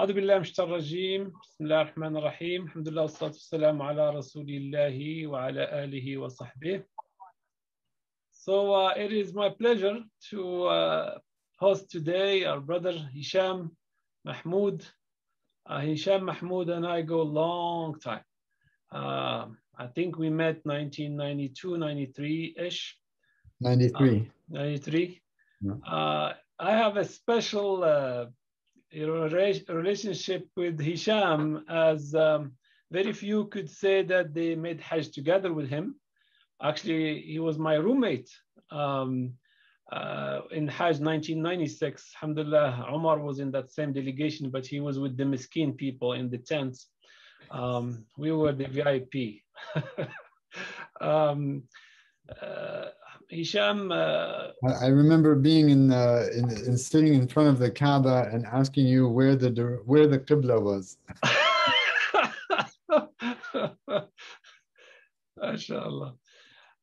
أعوذ بالله من الشيطان الرجيم بسم الله الرحمن الرحيم الحمد لله والصلاة والسلام على رسول الله وعلى آله وصحبه So uh, it is my pleasure to uh, host today our brother Hisham Mahmoud. Uh, Hisham Mahmoud and I go a long time. Uh, I think we met 1992, 93-ish. 93. 93. Yeah. Uh, I have a special rela- relationship with Hisham, as um, very few could say that they made Hajj together with him. Actually, he was my roommate um, uh, in Hajj 1996. Alhamdulillah, Omar was in that same delegation, but he was with the Miskin people in the tents. Um, we were the VIP. um, uh, Hisham, uh, I, remember being in, uh, in in sitting in front of the Kaaba and asking you where the where the Qibla was. MashaAllah.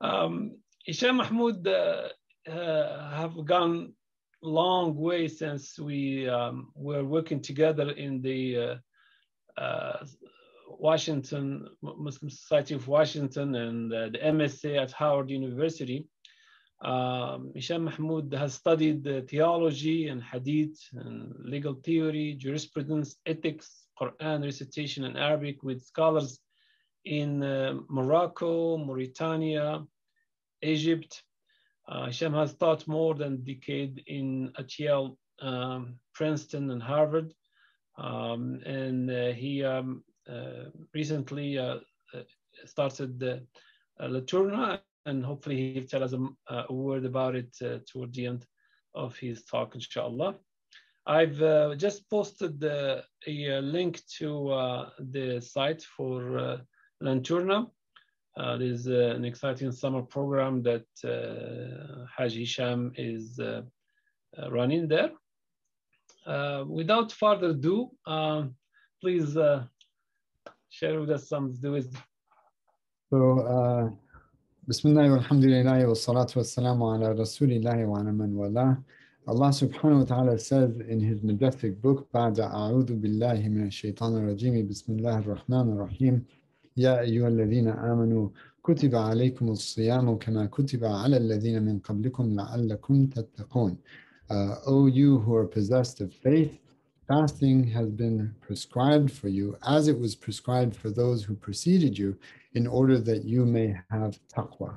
Um, Hisham Mahmoud uh, uh, have gone long way since we um, were working together in the uh, uh, Washington Muslim Society of Washington and uh, the MSA at Howard University. Um, Hisham Mahmoud has studied uh, theology and hadith and legal theory, jurisprudence, ethics, Quran recitation, and Arabic with scholars in uh, Morocco, Mauritania, Egypt. Uh, Hisham has taught more than a decade in at um, Princeton, and Harvard. Um, and uh, he um, uh, recently uh, uh, started the Lanturna, and hopefully he'll tell us a, a word about it uh, toward the end of his talk, inshallah. I've uh, just posted a link to uh, the site for uh, Lanturna. Uh, there's an exciting summer program that uh, Haj Hisham is running there. Without further ado, um, please share with us some of the wisdom. So, uh, wa alhamdulillah wa salatu wa salamu ala rasulillahi wa ala man wala. Allah subhanahu wa ta'ala says in his majestic book, بعد أعوذ بالله من الشيطان الرجيم بسم الله الرحمن الرحيم يا أيها الذين آمنوا كتب عليكم الصيام كما كتب على الذين من قبلكم لعلكم تتقون. Uh, o you who are possessed of faith, fasting has been prescribed for you as it was prescribed for those who preceded you in order that you may have taqwa.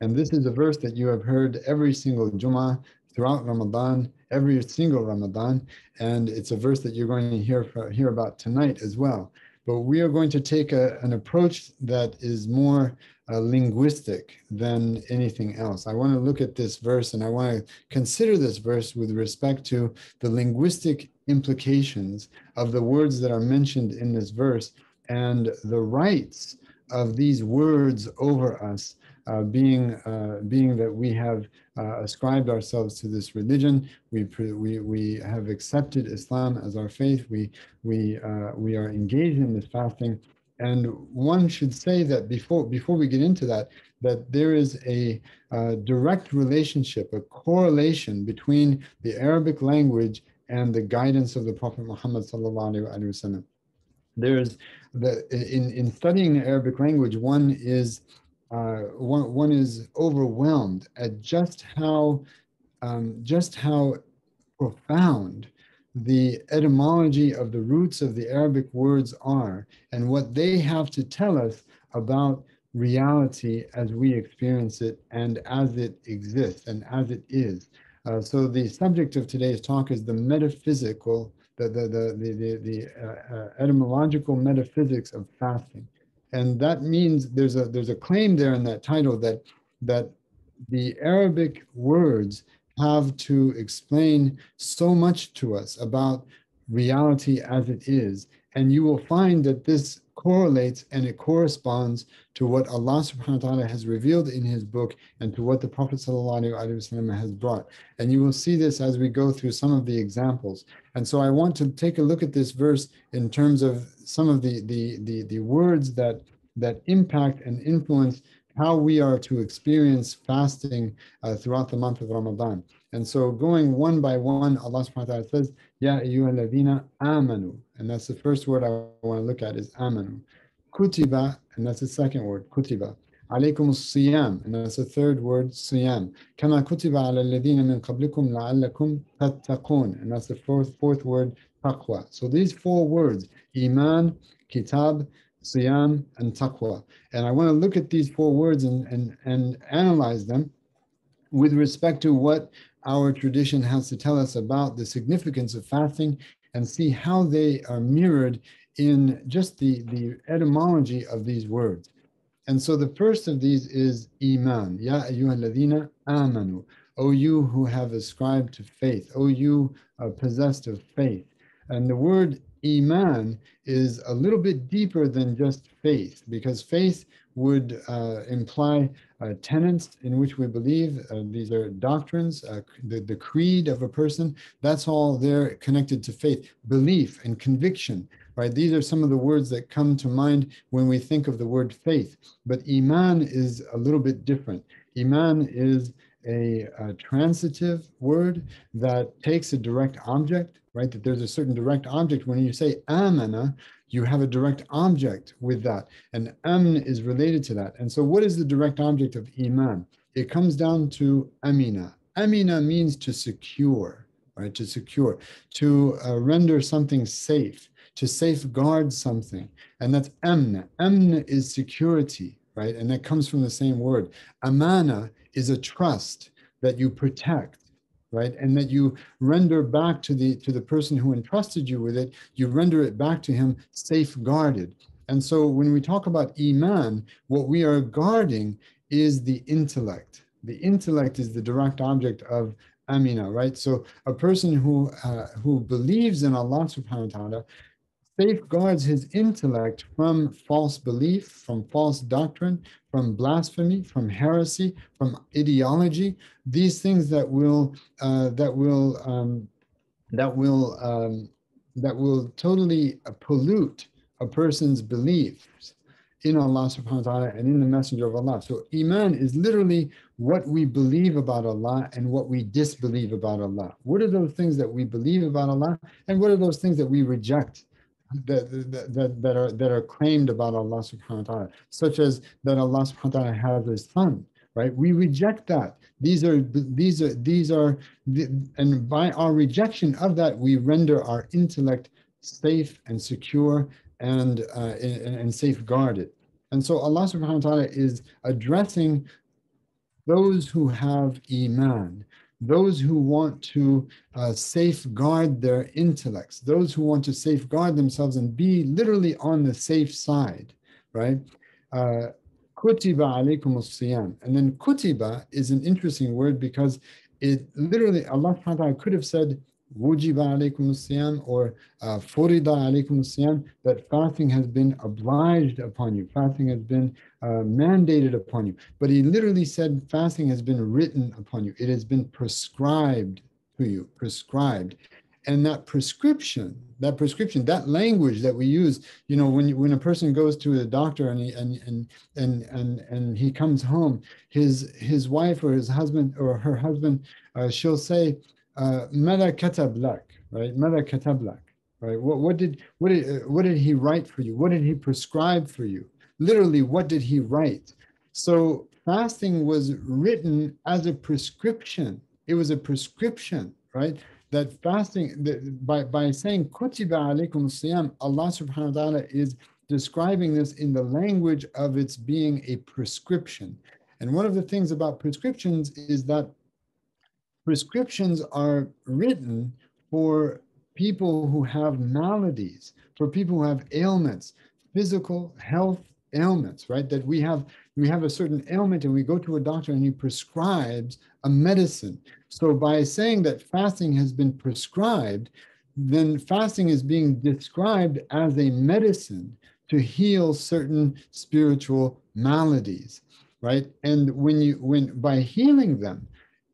And this is a verse that you have heard every single Jummah throughout Ramadan, every single Ramadan, and it's a verse that you're going to hear, hear about tonight as well. But we are going to take a, an approach that is more uh, linguistic than anything else. I want to look at this verse and I want to consider this verse with respect to the linguistic implications of the words that are mentioned in this verse and the rights of these words over us, uh, being uh, being that we have uh, ascribed ourselves to this religion, we we we have accepted Islam as our faith. We we uh, we are engaged in this fasting, and one should say that before before we get into that, that there is a uh, direct relationship, a correlation between the Arabic language and the guidance of the Prophet Muhammad sallallahu alaihi wasallam. There's the in in studying the Arabic language, one is uh, one one is overwhelmed at just how um, just how profound the etymology of the roots of the Arabic words are and what they have to tell us about reality as we experience it and as it exists and as it is. Uh, so the subject of today's talk is the metaphysical, the the the the, the, the uh, uh, etymological metaphysics of fasting, and that means there's a there's a claim there in that title that that the Arabic words have to explain so much to us about reality as it is. And you will find that this correlates and it corresponds to what Allah subhanahu wa ta'ala has revealed in his book and to what the Prophet has brought. And you will see this as we go through some of the examples. And so I want to take a look at this verse in terms of some of the the the, the words that that impact and influence how we are to experience fasting uh, throughout the month of Ramadan. And so going one by one, Allah subhanahu wa ta'ala says, Ya ayyuhalladhina amanu. And that's the first word I want to look at is amanu. Kutiba, and that's the second word, kutiba. عليكم الصيام and that's the third word صيام كما كتب على الذين من قبلكم لعلكم تتقون and that's the fourth fourth word taqwa so these four words iman kitab siyam and taqwa and I want to look at these four words and and and analyze them with respect to what our tradition has to tell us about the significance of fasting and see how they are mirrored in just the the etymology of these words and so the first of these is Iman. Ya ayyuhalladhina amanu. O you who have ascribed to faith. O you uh, possessed of faith. And the word Iman is a little bit deeper than just faith, because faith would uh, imply uh, tenets in which we believe. Uh, these are doctrines, uh, the, the creed of a person. That's all there connected to faith, belief and conviction right? These are some of the words that come to mind when we think of the word faith. But Iman is a little bit different. Iman is a, a, transitive word that takes a direct object, right? That there's a certain direct object. When you say amana, you have a direct object with that. And amn is related to that. And so, what is the direct object of iman? It comes down to amina. Amina means to secure, right? To secure, to uh, render something safe, to safeguard something. And that's amna. Amna is security, right? And that comes from the same word. Amana is a trust that you protect right? And that you render back to the to the person who entrusted you with it you render it back to him safeguarded. And so when we talk about iman what we are guarding is the intellect. The intellect is the direct object of amina right? So a person who uh, who believes in allah subhanahu wa ta'ala safeguards his intellect from false belief, from false doctrine, from blasphemy, from heresy, from ideology. These things that will uh, that will um, that will um, that will totally pollute a person's beliefs in Allah subhanahu wa ta'ala and in the messenger of Allah. So Iman is literally what we believe about Allah and what we disbelieve about Allah. What are those things that we believe about Allah and what are those things that we reject that, that, that, are, that are claimed about Allah subhanahu wa ta'ala, such as that Allah subhanahu wa ta'ala has a son, right? We reject that. These are, these are, these are, and by our rejection of that, we render our intellect safe and secure and, uh, and, and safeguarded. And so Allah subhanahu wa ta'ala is addressing those who have Iman, those who want to uh, safeguard their intellects, those who want to safeguard themselves and be literally on the safe side, right? Uh, kutiba alaykum siyam. And then kutiba is an interesting word because it literally, Allah could have said, wujiba alaykum siyam or uh, furida alaykum siyam, that fasting has been obliged upon you. Fasting has been uh, mandated upon you. But he literally said fasting has been written upon you. It has been prescribed to you, prescribed. And that prescription, that prescription, that language that we use, you know, when when a person goes to a doctor and he, and and and and and he comes home, his his wife or his husband or her husband, uh, she'll say, Uh, "Mada katab lak," right? Mada katab lak, right? What what did what did uh, what did he write for you? What did he prescribe for you? literally, what did he write? So fasting was written as a prescription. It was a prescription, right? That fasting, that by, by saying kutiba alaykum siyam, Allah subhanahu wa ta'ala is describing this in the language of its being a prescription. And one of the things about prescriptions is that prescriptions are written for people who have maladies, for people who have ailments, physical health ailments, right? That we have we have a certain ailment and we go to a doctor and he prescribes a medicine. So by saying that fasting has been prescribed, then fasting is being described as a medicine to heal certain spiritual maladies, right? And when you when by healing them,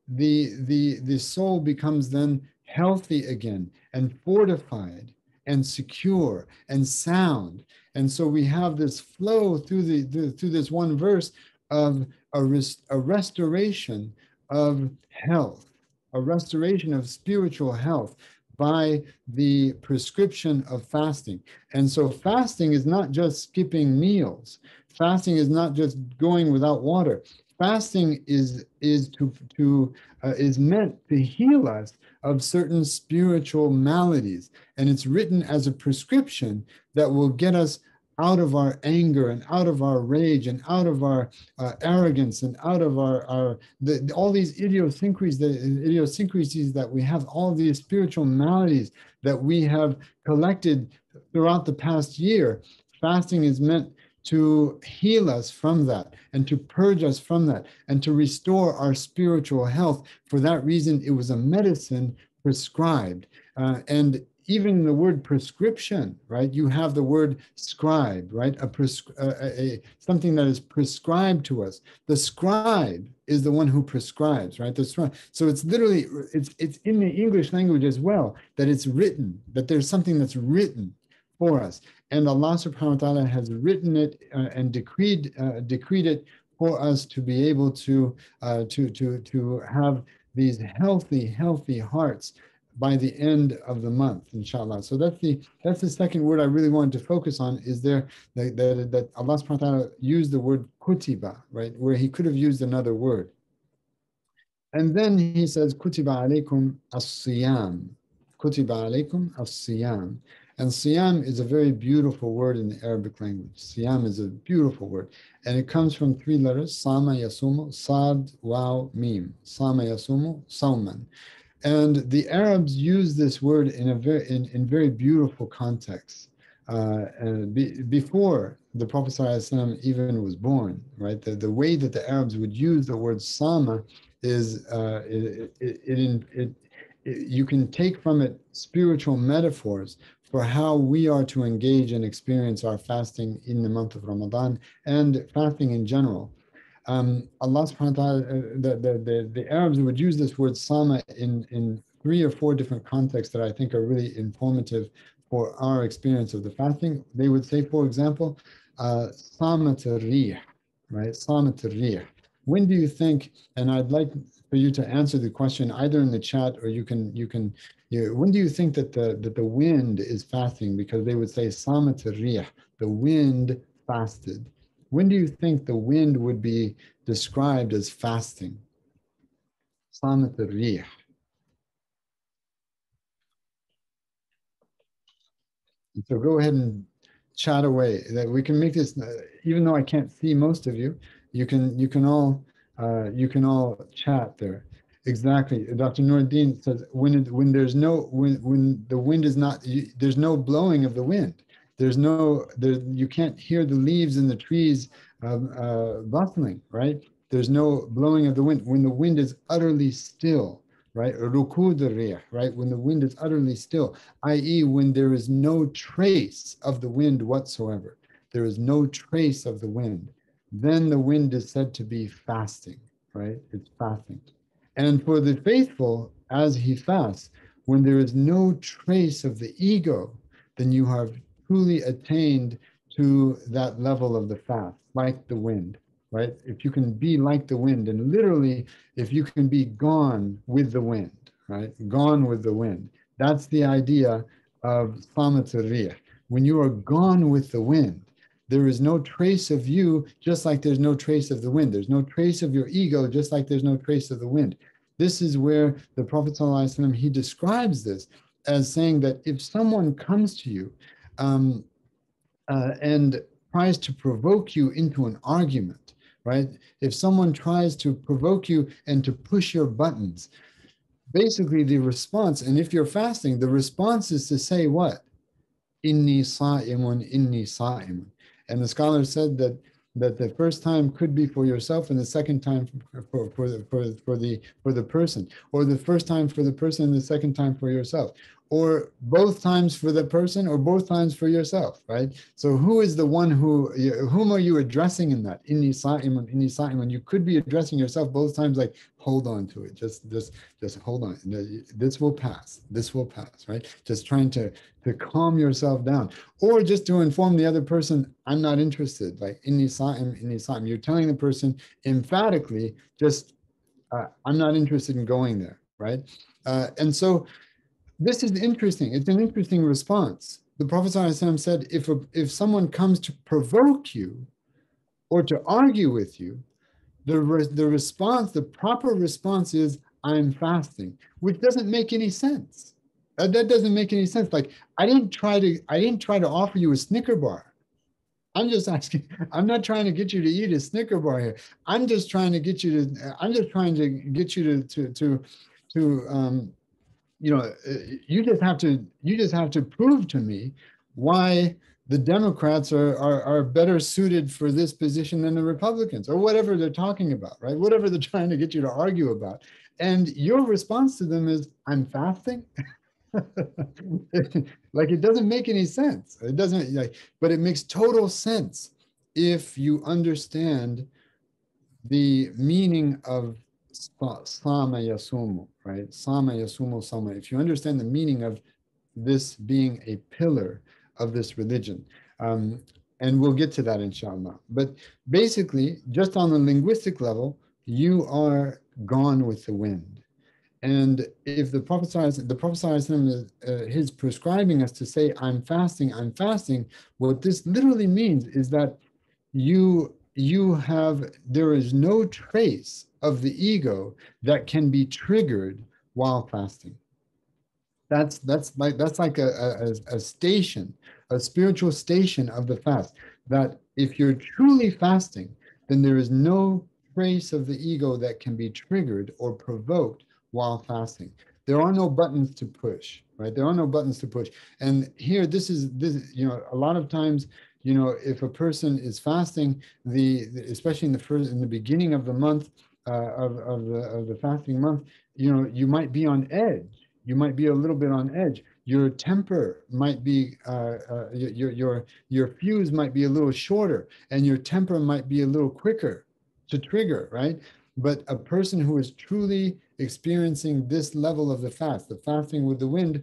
the the the soul becomes then healthy again and fortified and secure and sound and so we have this flow through the, the through this one verse of a, a restoration of health, a restoration of spiritual health by the prescription of fasting. And so fasting is not just skipping meals. Fasting is not just going without water. Fasting is is to to uh, is meant to heal us of certain spiritual maladies, and it's written as a prescription that will get us out of our anger and out of our rage and out of our uh, arrogance and out of our, our the, all these idiosyncrasies, the idiosyncrasies that we have, all these spiritual maladies that we have collected throughout the past year. Fasting is meant to heal us from that and to purge us from that and to restore our spiritual health. For that reason, it was a medicine prescribed. Uh, and even the word prescription, right? You have the word scribe, right? A, prescri- a, a, something that is prescribed to us. The scribe is the one who prescribes, right? The scribe. So it's literally it's it's in the English language as well that it's written that there's something that's written for us, and Allah Subhanahu wa Taala has written it uh, and decreed uh, decreed it for us to be able to uh, to to to have these healthy healthy hearts by the end of the month, inshallah. So that's the that's the second word I really wanted to focus on. Is there that that, that Allah subhanahu wa ta'ala used the word kutiba, right? Where he could have used another word. And then he says, Kutiba alaykum as-siyam. Kutiba alaykum as-siyam. And siyam is a very beautiful word in the Arabic language. Siyam is a beautiful word. And it comes from three letters, sama yasumu, sad, waw, mim. Sama yasumu, sauman. And the Arabs use this word in a very in, in very beautiful context. Uh, and be, before the Prophet ﷺ even was born, right? The, the way that the Arabs would use the word sama is uh, it, it, it, it, you can take from it spiritual metaphors for how we are to engage and experience our fasting in the month of Ramadan and fasting in general um, Allah subhanahu wa ta'ala, uh, the, the, the, the Arabs would use this word sama in, in three or four different contexts that I think are really informative for our experience of the fasting. They would say, for example, uh, samat rih, right? Sama. When do you think, and I'd like for you to answer the question either in the chat or you can, you can, you, when do you think that the, that the wind is fasting? Because they would say samat rih, the wind fasted. When do you think the wind would be described as fasting? Samat al-rih. So go ahead and chat away. That we can make this, even though I can't see most of you, you can you can all uh, you can all chat there. Exactly. Dr. Nuruddin says when when there's no when when the wind is not you, there's no blowing of the wind. There's no, there, you can't hear the leaves in the trees uh, uh, rustling, right? There's no blowing of the wind. When the wind is utterly still, right? right? When the wind is utterly still, i.e., when there is no trace of the wind whatsoever, there is no trace of the wind, then the wind is said to be fasting, right? It's fasting. And for the faithful, as he fasts, when there is no trace of the ego, then you have truly attained to that level of the fast, like the wind, right? If you can be like the wind, and literally, if you can be gone with the wind, right? Gone with the wind. That's the idea of samatariyah. When you are gone with the wind, there is no trace of you, just like there's no trace of the wind. There's no trace of your ego, just like there's no trace of the wind. This is where the Prophet ﷺ, he describes this as saying that if someone comes to you um, uh, and tries to provoke you into an argument, right? If someone tries to provoke you and to push your buttons, basically the response, and if you're fasting, the response is to say what? Inni sa'imun, inni sa'imun. And the scholar said that that the first time could be for yourself and the second time for, for, the, for, for, the, for the person, or the first time for the person and the second time for yourself, or both times for the person or both times for yourself, right? So who is the one who, whom are you addressing in that? in sa'imun, inni sa'imun. You could be addressing yourself both times like, hold on to it. Just, just, just hold on. This will pass. This will pass, right? Just trying to, to calm yourself down. Or just to inform the other person, I'm not interested. Like, in sa'im, inni sa'im. You're telling the person emphatically, just, uh, I'm not interested in going there, right? Uh, and so this is interesting. It's an interesting response. The Prophet ﷺ said, if, a, if someone comes to provoke you or to argue with you, the, re- the response, the proper response is, I'm fasting, which doesn't make any sense. Uh, that doesn't make any sense. Like I didn't try to, I didn't try to offer you a Snicker bar. I'm just asking, I'm not trying to get you to eat a Snicker bar here. I'm just trying to get you to, I'm just trying to get you to, to, to, to um, you know, you just have to, you just have to prove to me why the Democrats are, are, are better suited for this position than the Republicans or whatever they're talking about, right? Whatever they're trying to get you to argue about. And your response to them is, I'm fasting. like it doesn't make any sense. It doesn't like, but it makes total sense if you understand the meaning of sama yasumu, right? Sama yasumu sama. If you understand the meaning of this being a pillar of this religion. Um, and we'll get to that inshallah. But basically, just on the linguistic level, you are gone with the wind. And if the Prophet the Prophet uh, his prescribing us to say, I'm fasting, I'm fasting, what this literally means is that you you have there is no trace of the ego that can be triggered while fasting. That's that's like that's like a, a, a station, a spiritual station of the fast. That if you're truly fasting, then there is no trace of the ego that can be triggered or provoked while fasting. There are no buttons to push, right? There are no buttons to push. And here, this is this. You know, a lot of times, you know, if a person is fasting, the especially in the first in the beginning of the month uh, of of the of the fasting month, you know, you might be on edge. You might be a little bit on edge. Your temper might be uh, uh, your your your fuse might be a little shorter, and your temper might be a little quicker to trigger, right? But a person who is truly experiencing this level of the fast, the fasting with the wind,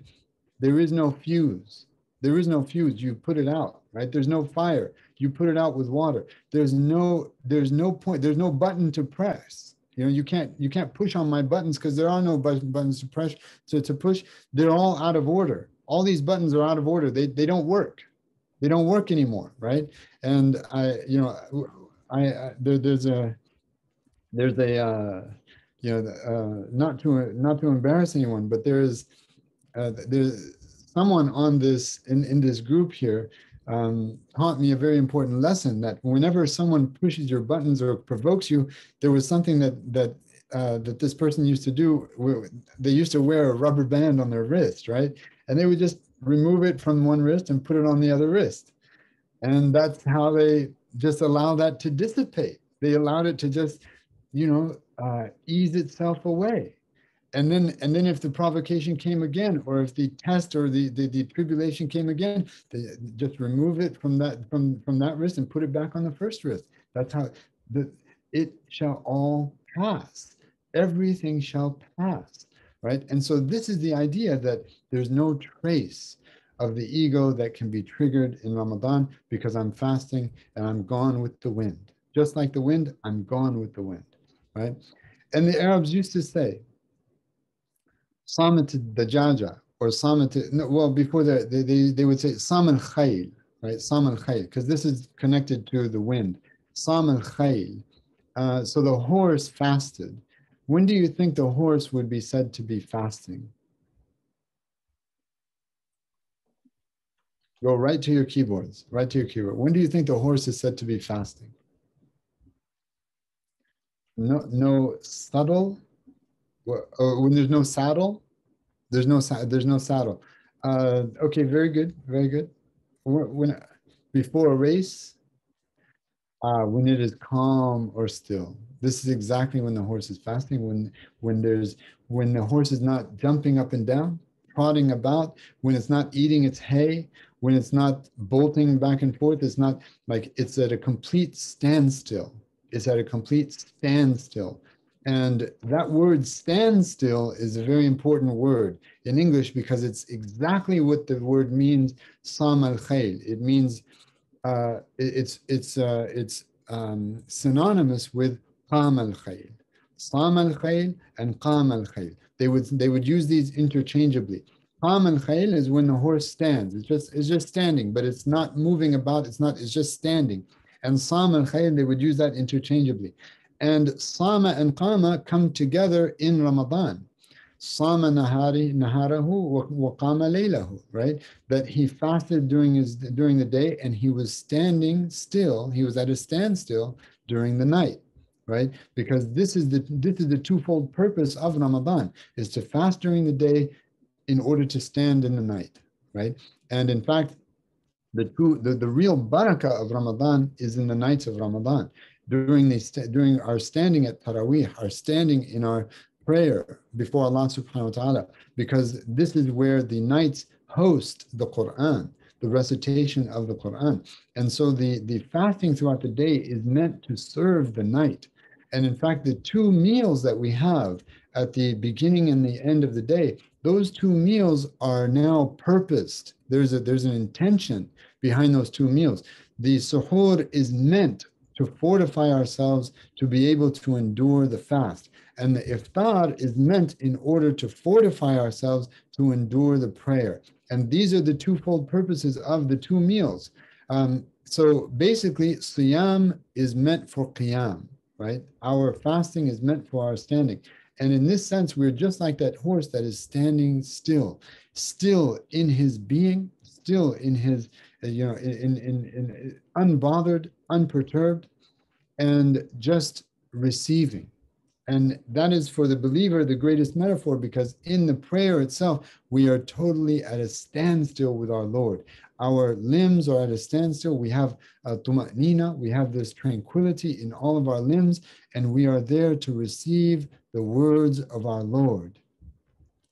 there is no fuse. There is no fuse. You put it out, right? There's no fire. You put it out with water. There's no, there's no point, there's no button to press. You know, you can't you can't push on my buttons because there are no buttons to press to, to push. They're all out of order. All these buttons are out of order. They they don't work. They don't work anymore, right? And I, you know, I, I there, there's a there's a uh, you know uh, not to not to embarrass anyone, but there's uh, there's someone on this in in this group here um, taught me a very important lesson that whenever someone pushes your buttons or provokes you, there was something that that uh, that this person used to do. They used to wear a rubber band on their wrist, right? And they would just remove it from one wrist and put it on the other wrist, and that's how they just allow that to dissipate. They allowed it to just you know, uh, ease itself away. And then, and then if the provocation came again, or if the test or the, the, the tribulation came again, they just remove it from that from from that wrist and put it back on the first wrist. That's how the it shall all pass. Everything shall pass, right? And so this is the idea that there's no trace of the ego that can be triggered in Ramadan because I'm fasting and I'm gone with the wind. Just like the wind, I'm gone with the wind right? And the Arabs used to say, Samat Dajaja, or Samat, no, well, before that, they, they, they would say Saman Khayl, right? Saman Khayl, because this is connected to the wind. Saman Khayl. Uh, so the horse fasted. When do you think the horse would be said to be fasting? Go right to your keyboards, right to your keyboard. When do you think the horse is said to be fasting? no no or when there's no saddle there's no there's no saddle. Uh, okay very good very good. When before a race uh, when it is calm or still. This is exactly when the horse is fasting when when there's when the horse is not jumping up and down trotting about when it's not eating its hay when it's not bolting back and forth it's not like it's at a complete standstill. It's at a complete standstill. And that word standstill is a very important word in English because it's exactly what the word means, sam al khayl. It means uh, it's it's uh, it's um, synonymous with qam al khayl. Sam al khayl and qam al khayl. They would they would use these interchangeably. Qam and khayl is when the horse stands. It's just it's just standing, but it's not moving about. It's not. It's just standing. And Sam and khayl they would use that interchangeably. And Sama and Qama come together in Ramadan. Sama nahari naharahu wa qama laylahu, right? That he fasted during his during the day and he was standing still. He was at a standstill during the night, right? Because this is the this is the twofold purpose of Ramadan is to fast during the day in order to stand in the night, right? And in fact, the two the, the real barakah of Ramadan is in the nights of Ramadan. During the during our standing at Taraweeh, our standing in our prayer before Allah subhanahu wa ta'ala, because this is where the nights host the Quran, the recitation of the Quran. And so the, the fasting throughout the day is meant to serve the night. And in fact, the two meals that we have at the beginning and the end of the day, those two meals are now purposed. There's a there's an intention behind those two meals. The suhoor is meant to fortify ourselves to be able to endure the fast. And the iftar is meant in order to fortify ourselves to endure the prayer. And these are the twofold purposes of the two meals. Um, so basically, siyam is meant for qiyam, right? Our fasting is meant for our standing. And in this sense, we're just like that horse that is standing still, still in his being, still in his, Uh, you know, in, in, in uh, unbothered, unperturbed, and just receiving. And that is for the believer the greatest metaphor because in the prayer itself, we are totally at a standstill with our Lord. Our limbs are at a standstill. We have a tuma'nina, we have this tranquility in all of our limbs, and we are there to receive the words of our Lord.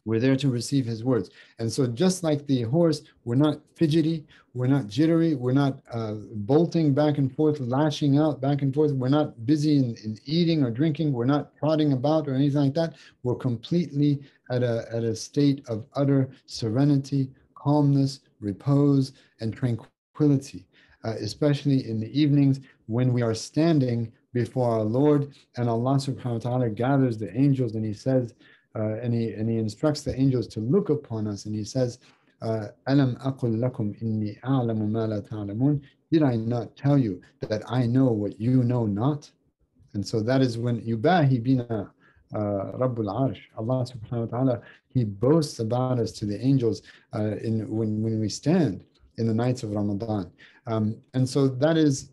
We're there to receive his words. And so, just like the horse, we're not fidgety, we're not jittery, we're not uh, bolting back and forth, lashing out back and forth. We're not busy in, in eating or drinking. We're not prodding about or anything like that. We're completely at a, at a state of utter serenity, calmness, repose, and tranquility, uh, especially in the evenings when we are standing before our Lord and Allah subhanahu wa ta'ala gathers the angels and He says, uh, and, he, and he instructs the angels to look upon us and he says, uh, Alam lakum inni. Did I not tell you that I know what you know not? And so that is when yubahi bina uh, Rabbul Arsh, Allah subhanahu wa ta'ala, He boasts about us to the angels uh, in when, when we stand in the nights of Ramadan. Um, and so that is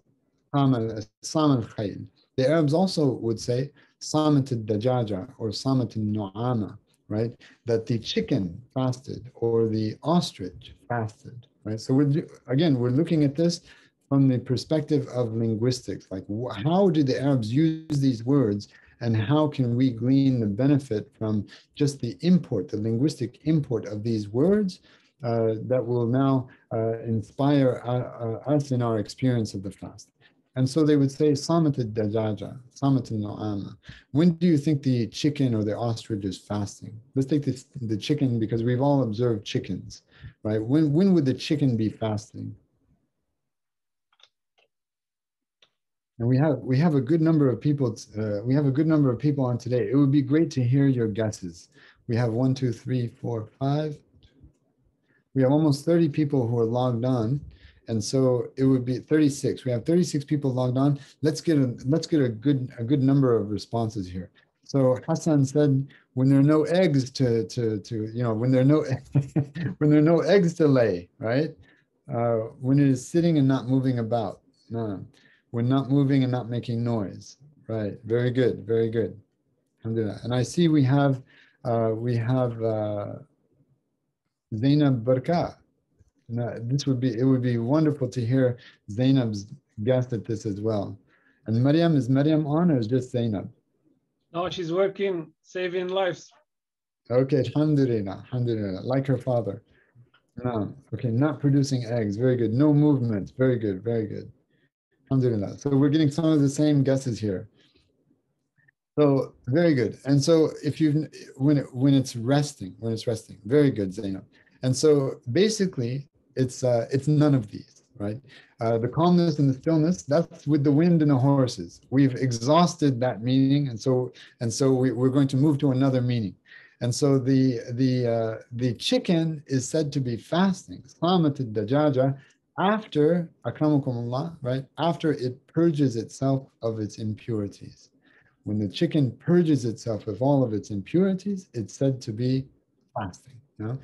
al Khayl. The Arabs also would say samat dajaja or samat nu'ama, right? That the chicken fasted or the ostrich fasted, right? So we're again we're looking at this from the perspective of linguistics, like how did the Arabs use these words and how can we glean the benefit from just the import, the linguistic import of these words uh, that will now uh, inspire uh, uh us in our experience of the fast. And so they would say, Samat dajaja, Samat no'ama. When do you think the chicken or the ostrich is fasting? Let's take this, the chicken because we've all observed chickens, right? When, when would the chicken be fasting? And we have we have a good number of people. Uh, we have a good number of people on today. It would be great to hear your guesses. We have one, two, three, four, five. We have almost 30 people who are logged on. And so it would be 36. We have 36 people logged on. Let's get a let's get a good a good number of responses here. So Hassan said, when there are no eggs to to to you know when there are no when there are no eggs to lay, right? Uh, when it is sitting and not moving about. No, when not moving and not making noise. Right. Very good. Very good. And I see we have uh, we have uh, Zainab Barka no, uh, this would be it would be wonderful to hear Zainab's guest at this as well. And Maryam, is Maryam on or is just Zainab? No, she's working, saving lives. Okay, alhamdulillah, alhamdulillah, like her father. No, okay, not producing eggs, very good. No movement, very good, very good. Alhamdulillah. So we're getting some of the same guesses here. So very good. And so if you when it, when it's resting, when it's resting, very good, Zainab. And so basically, it's uh, it's none of these, right? Uh, the calmness and the stillness, that's with the wind and the horses. We've exhausted that meaning, and so and so we, we're going to move to another meaning. And so the the uh, the chicken is said to be fasting. Slamat dajaja after akramakumullah, right? After it purges itself of its impurities. When the chicken purges itself of all of its impurities, it's said to be fasting. You know?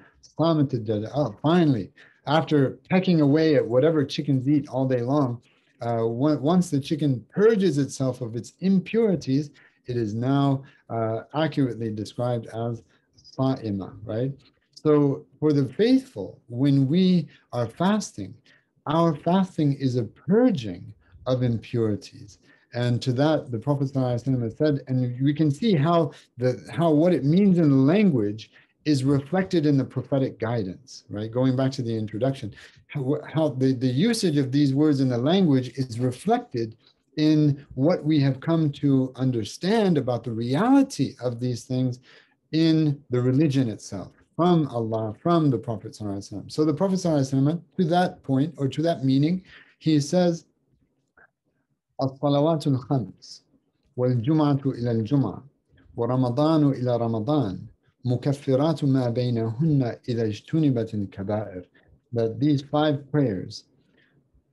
Oh, finally, after pecking away at whatever chickens eat all day long, uh, once the chicken purges itself of its impurities, it is now uh, accurately described as sa'ima, right? So for the faithful, when we are fasting, our fasting is a purging of impurities. And to that, the Prophet has said, and we can see how the how what it means in the language is reflected in the prophetic guidance, right? Going back to the introduction, how, how the, the usage of these words in the language is reflected in what we have come to understand about the reality of these things in the religion itself from Allah, from the Prophet. So the Prophet, to that point or to that meaning, he says, الصلوات الخمس والجمعة إلى الجمعة ورمضان إلى رمضان مكفرات ما بينهن إذا اجتنبت الكبائر that these five prayers,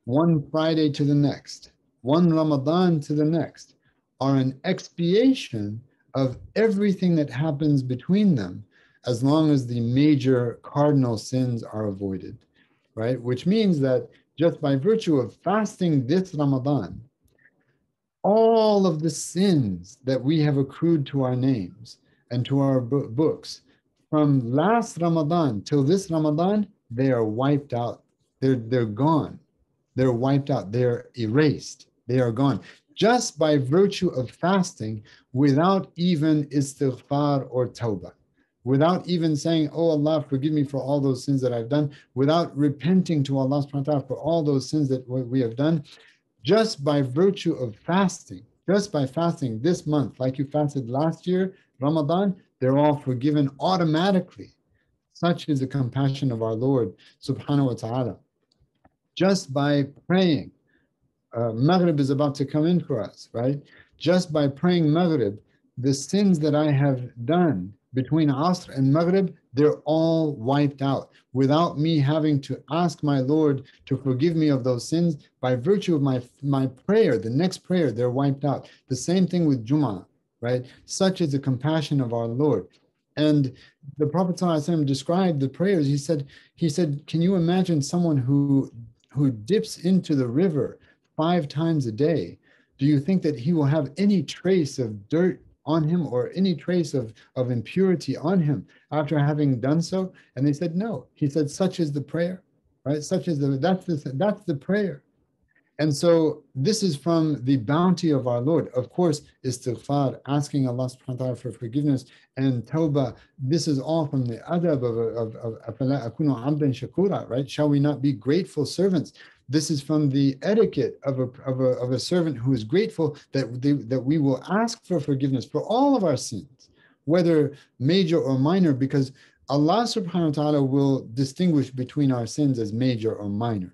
one Friday to the next, one Ramadan to the next, are an expiation of everything that happens between them as long as the major cardinal sins are avoided, right? Which means that just by virtue of fasting this Ramadan, all of the sins that we have accrued to our names and to our books from last Ramadan till this Ramadan, they are wiped out. They're, they're gone. They're wiped out. They're erased. They are gone. Just by virtue of fasting without even istighfar or tawbah without even saying, Oh Allah, forgive me for all those sins that I've done, without repenting to Allah subhanahu wa ta'ala for all those sins that we have done, just by virtue of fasting, just by fasting this month, like you fasted last year, Ramadan, they're all forgiven automatically. Such is the compassion of our Lord subhanahu wa ta'ala. Just by praying, uh, Maghrib is about to come in for us, right? Just by praying Maghrib, the sins that I have done between Asr and Maghrib, they're all wiped out without me having to ask my Lord to forgive me of those sins. By virtue of my, my prayer, the next prayer, they're wiped out. The same thing with Jummah, right? Such is the compassion of our Lord. And the Prophet described the prayers. He said, he said, can you imagine someone who who dips into the river five times a day? Do you think that he will have any trace of dirt on him or any trace of, of impurity on him after having done so? And they said, no. He said, such is the prayer, right? Such is the, that's the, that's the prayer. And so this is from the bounty of our Lord. Of course, istighfar, asking Allah subhanahu wa ta'ala for forgiveness, and tawbah, this is all from the adab of, of, of, of shakura, right? Shall we not be grateful servants? This is from the etiquette of a, of a, of a servant who is grateful that, they, that we will ask for forgiveness for all of our sins, whether major or minor, because Allah subhanahu wa ta'ala will distinguish between our sins as major or minor.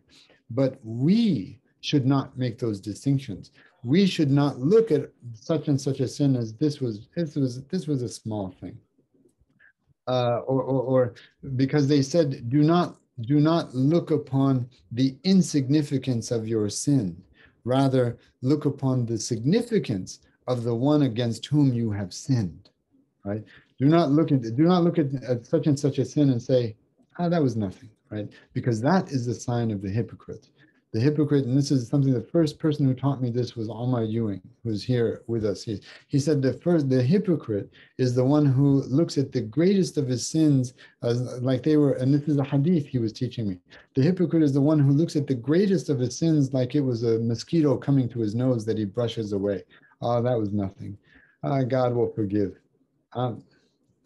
But we should not make those distinctions. We should not look at such and such a sin as this was this was this was a small thing. Uh, or, or, or because they said, do not do not look upon the insignificance of your sin. Rather, look upon the significance of the one against whom you have sinned. Right? Do not look at do not look at, at such and such a sin and say, ah, that was nothing, right? Because that is the sign of the hypocrite the hypocrite, and this is something the first person who taught me this was Omar Ewing, who's here with us. He, he said the first the hypocrite is the one who looks at the greatest of his sins as like they were, and this is a hadith he was teaching me. The hypocrite is the one who looks at the greatest of his sins like it was a mosquito coming to his nose that he brushes away. Oh, that was nothing. Uh, God will forgive. Um,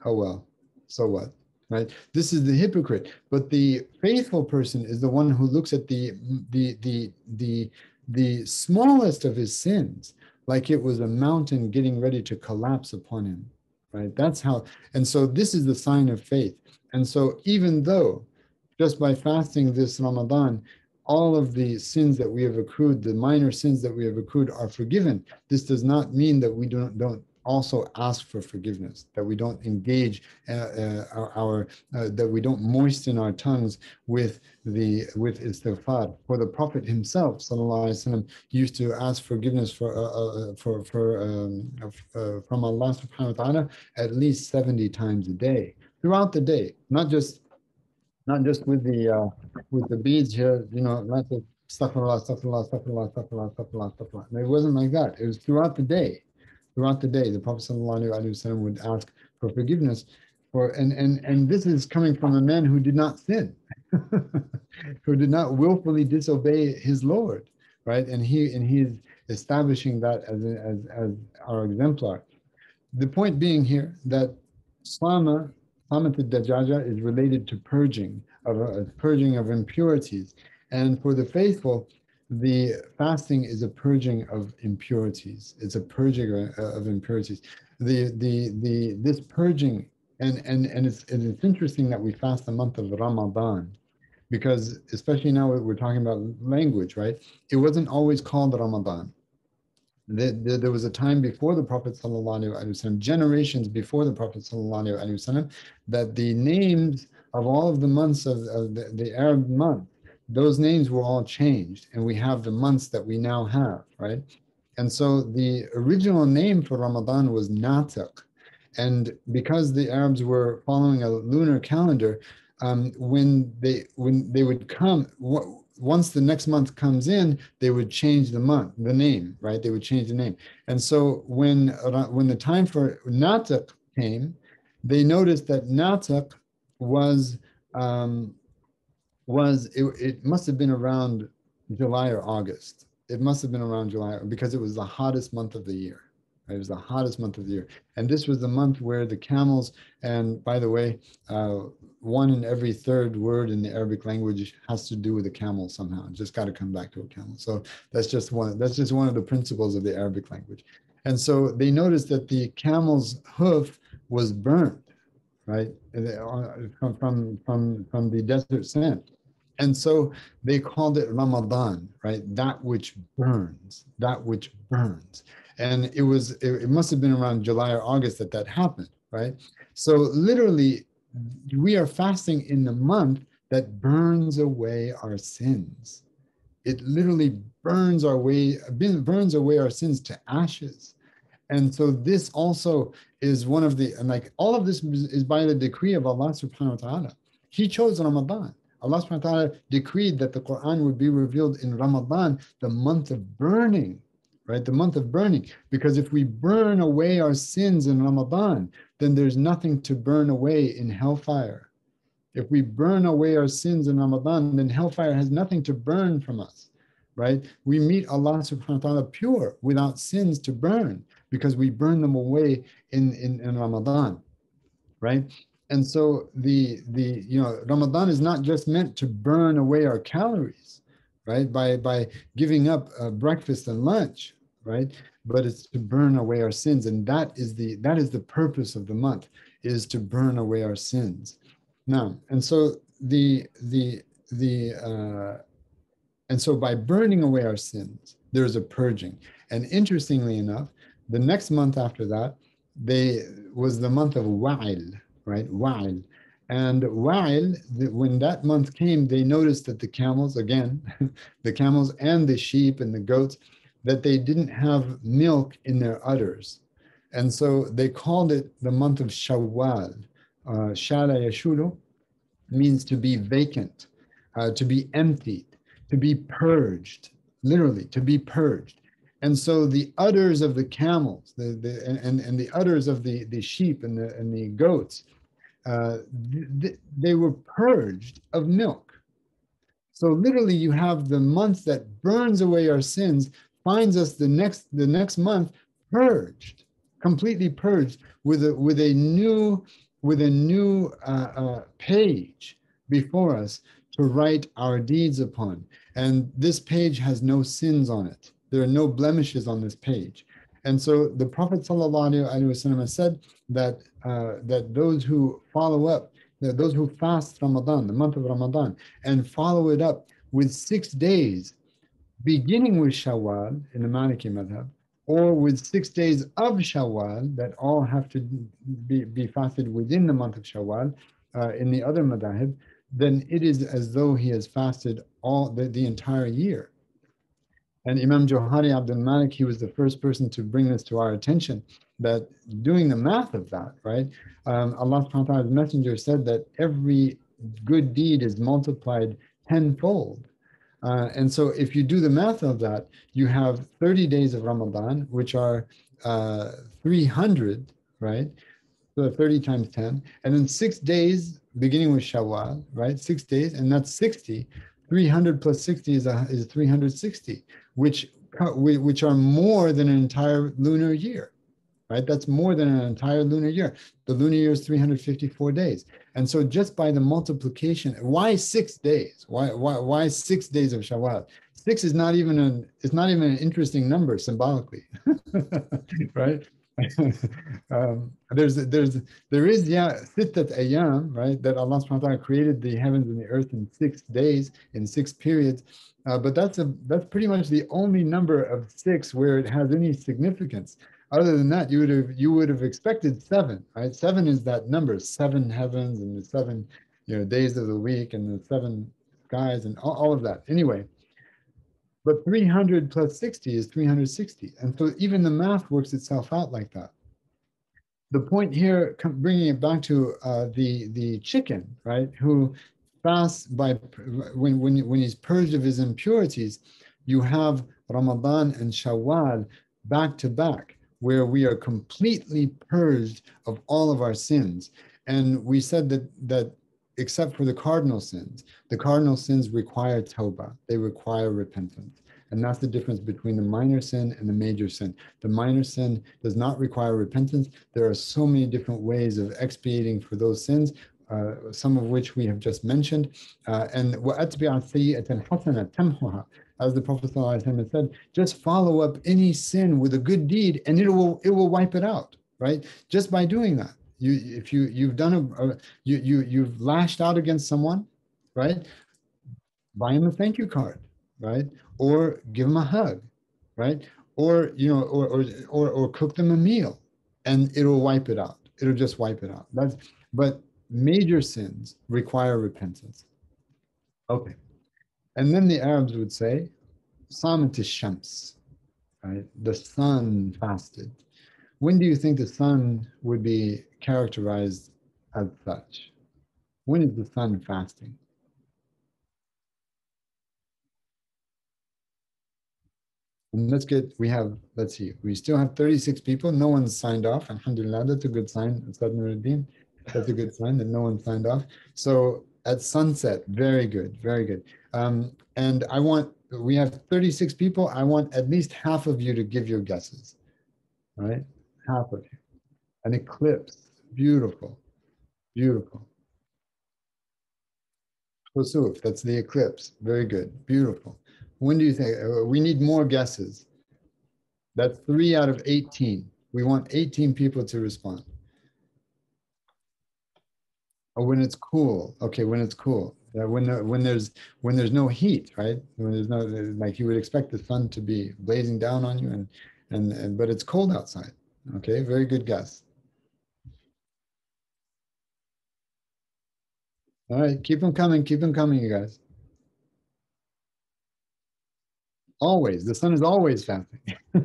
oh well, so what? Right? This is the hypocrite. But the faithful person is the one who looks at the the the the the smallest of his sins like it was a mountain getting ready to collapse upon him right? That's how and so this is the sign of faith. And so even though just by fasting this ramadan all of the sins that we have accrued the minor sins that we have accrued are forgiven this does not mean that we don't don't also ask for forgiveness, that we don't engage uh, uh, our, uh, that we don't moisten our tongues with the with istighfar. For the Prophet himself, sallallahu alaihi wasallam, used to ask forgiveness for uh, uh, for for um, uh, from Allah subhanahu wa taala at least seventy times a day throughout the day, not just not just with the uh, with the beads here, you know, not astaghfirullah. It wasn't like that. It was throughout the day. Throughout the day, the Prophet ﷺ would ask for forgiveness for and and and this is coming from a man who did not sin, who did not willfully disobey his Lord, right? And he and he's establishing that as a, as as our exemplar. The point being here that Slama Samat Dajaja is related to purging of uh, purging of impurities, and for the faithful, the fasting is a purging of impurities. It's a purging uh, of impurities. The the the this purging and and and it's and it's interesting that we fast the month of Ramadan, because especially now we're talking about language, right? It wasn't always called Ramadan. There was a time before the Prophet ﷺ, generations before the Prophet ﷺ, that the names of all of the months of, of the, the Arab month those names were all changed, and we have the months that we now have, right? And so the original name for Ramadan was Natak. And because the Arabs were following a lunar calendar, um, when they when they would come, what, once the next month comes in, they would change the month, the name, right? They would change the name. And so when when the time for Natak came, they noticed that Natak was um, was it, it must have been around July or August. It must have been around July because it was the hottest month of the year. It was the hottest month of the year. And this was the month where the camels, and by the way, uh, one in every third word in the Arabic language has to do with a camel somehow. just got to come back to a camel. So that's just one. That's just one of the principles of the Arabic language. And so they noticed that the camel's hoof was burnt, right, uh, from from from from the desert sand. And so they called it Ramadan, right? That which burns, that which burns. And it was, it, it must have been around July or August that that happened, right? So literally, we are fasting in the month that burns away our sins. It literally burns our way, burns away our sins to ashes. And so this also is one of the, and like all of this is by the decree of Allah subhanahu wa ta'ala. He chose Ramadan. Allah subhanahu wa ta'ala decreed that the Quran would be revealed in Ramadan, the month of burning right? The month of burning. Because if we burn away our sins in Ramadan, then there's nothing to burn away in hellfire. If we burn away our sins in Ramadan, then hellfire has nothing to burn from us, right? We meet Allah subhanahu wa ta'ala pure without sins to burn because we burn them away in, in, in Ramadan, right? And so the the you know Ramadan is not just meant to burn away our calories, right? By by giving up uh, breakfast and lunch, right? But it's to burn away our sins, and that is the that is the purpose of the month, is to burn away our sins. Now, and so the the the uh, and so by burning away our sins, there's a purging. And interestingly enough, the next month after that, they was the month of Wa'il, right? Wa'il. And Wa'il, when that month came, they noticed that the camels, again, the camels and the sheep and the goats, that they didn't have milk in their udders. And so they called it the month of Shawwal. Uh, Yashulu means to be vacant, uh, to be emptied, to be purged, literally, to be purged. And so the udders of the camels the, the, and, and the udders of the, the sheep and the, and the goats, uh, th- they were purged of milk. So literally, you have the month that burns away our sins finds us the next the next month purged, completely purged with a with a new with a new uh, uh, page before us to write our deeds upon. And this page has no sins on it. There are no blemishes on this page. And so the Prophet ﷺ said that uh, that those who follow up, that those who fast Ramadan, the month of Ramadan, and follow it up with six days beginning with Shawwal in the Maliki madhab or with six days of Shawwal that all have to be, be fasted within the month of Shawwal uh, in the other madahib, then it is as though he has fasted all the, the entire year. And Imam Johari Abdul Malik, he was the first person to bring this to our attention that doing the math of that, right? Um, Allah subhanahu wa ta'ala's messenger said that every good deed is multiplied tenfold. Uh, and so if you do the math of that, you have 30 days of Ramadan, which are uh, 300, right? So 30 times 10. And then six days, beginning with Shawwal, right? Six days, and that's 60. 300 plus 60 is, a, is 360, which, which are more than an entire lunar year right? That's more than an entire lunar year. The lunar year is 354 days. And so just by the multiplication, why six days? Why, why, why six days of Shawwal? Six is not even an, it's not even an interesting number symbolically, right? um, there's there's there is yeah sittat ayam right that Allah subhanahu wa ta'ala created the heavens and the earth in six days in six periods uh, but that's a that's pretty much the only number of six where it has any significance other than that, you would have you would have expected seven, right? Seven is that number, seven heavens and the seven, you know, days of the week and the seven skies and all, all of that. Anyway, but 300 plus 60 is 360, and so even the math works itself out like that. The point here, bringing it back to uh, the the chicken, right? Who fasts by when when when he's purged of his impurities, you have Ramadan and Shawwal back to back where we are completely purged of all of our sins. And we said that that except for the cardinal sins, the cardinal sins require tawbah, they require repentance. And that's the difference between the minor sin and the major sin. The minor sin does not require repentance. There are so many different ways of expiating for those sins, uh, some of which we have just mentioned. Uh, and as the Prophet said, just follow up any sin with a good deed and it will it will wipe it out, right? Just by doing that. You if you you've done a, a you you you've lashed out against someone, right? Buy him a thank you card, right? Or give him a hug, right? Or you know, or or or, or cook them a meal and it'll wipe it out. It'll just wipe it out. That's but major sins require repentance. Okay. And then the Arabs would say, Samat Shams, right? The sun fasted. When do you think the sun would be characterized as such? When is the sun fasting? And let's get, we have, let's see, we still have 36 people. No one signed off. Alhamdulillah, that's a good sign. That's a good sign that no one signed off. So at sunset, very good, very good. Um, and I want, we have 36 people. I want at least half of you to give your guesses, right? Half of you. An eclipse, beautiful, beautiful. Khusuf, that's the eclipse. Very good, beautiful. When do you think? Uh, we need more guesses. That's three out of 18. We want 18 people to respond. Oh, when it's cool. Okay, when it's cool. When when there's when there's no heat, right? When there's no like you would expect the sun to be blazing down on you, and and, and but it's cold outside. Okay, very good guess. All right, keep them coming, keep them coming, you guys. Always, the sun is always fasting.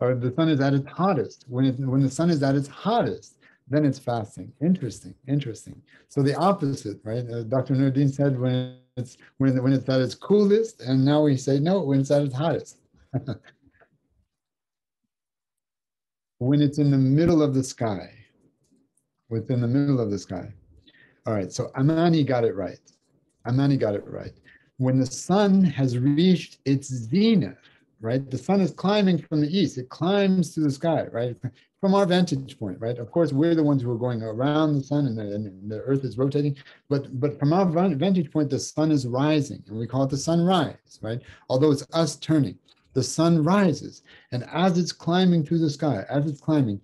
or the sun is at its hottest. When it, when the sun is at its hottest, then it's fasting. Interesting, interesting. So the opposite, right? Uh, Dr. Nuruddin said when it's when when it's at its coolest, and now we say no when it's at its hottest. when it's in the middle of the sky, within the middle of the sky. All right, so Amani got it right. Amani got it right. When the sun has reached its zenith, right? The sun is climbing from the east. It climbs to the sky, right? From our vantage point, right? Of course, we're the ones who are going around the sun and the, and the earth is rotating. But, but from our vantage point, the sun is rising and we call it the sunrise, right? Although it's us turning, the sun rises. And as it's climbing through the sky, as it's climbing,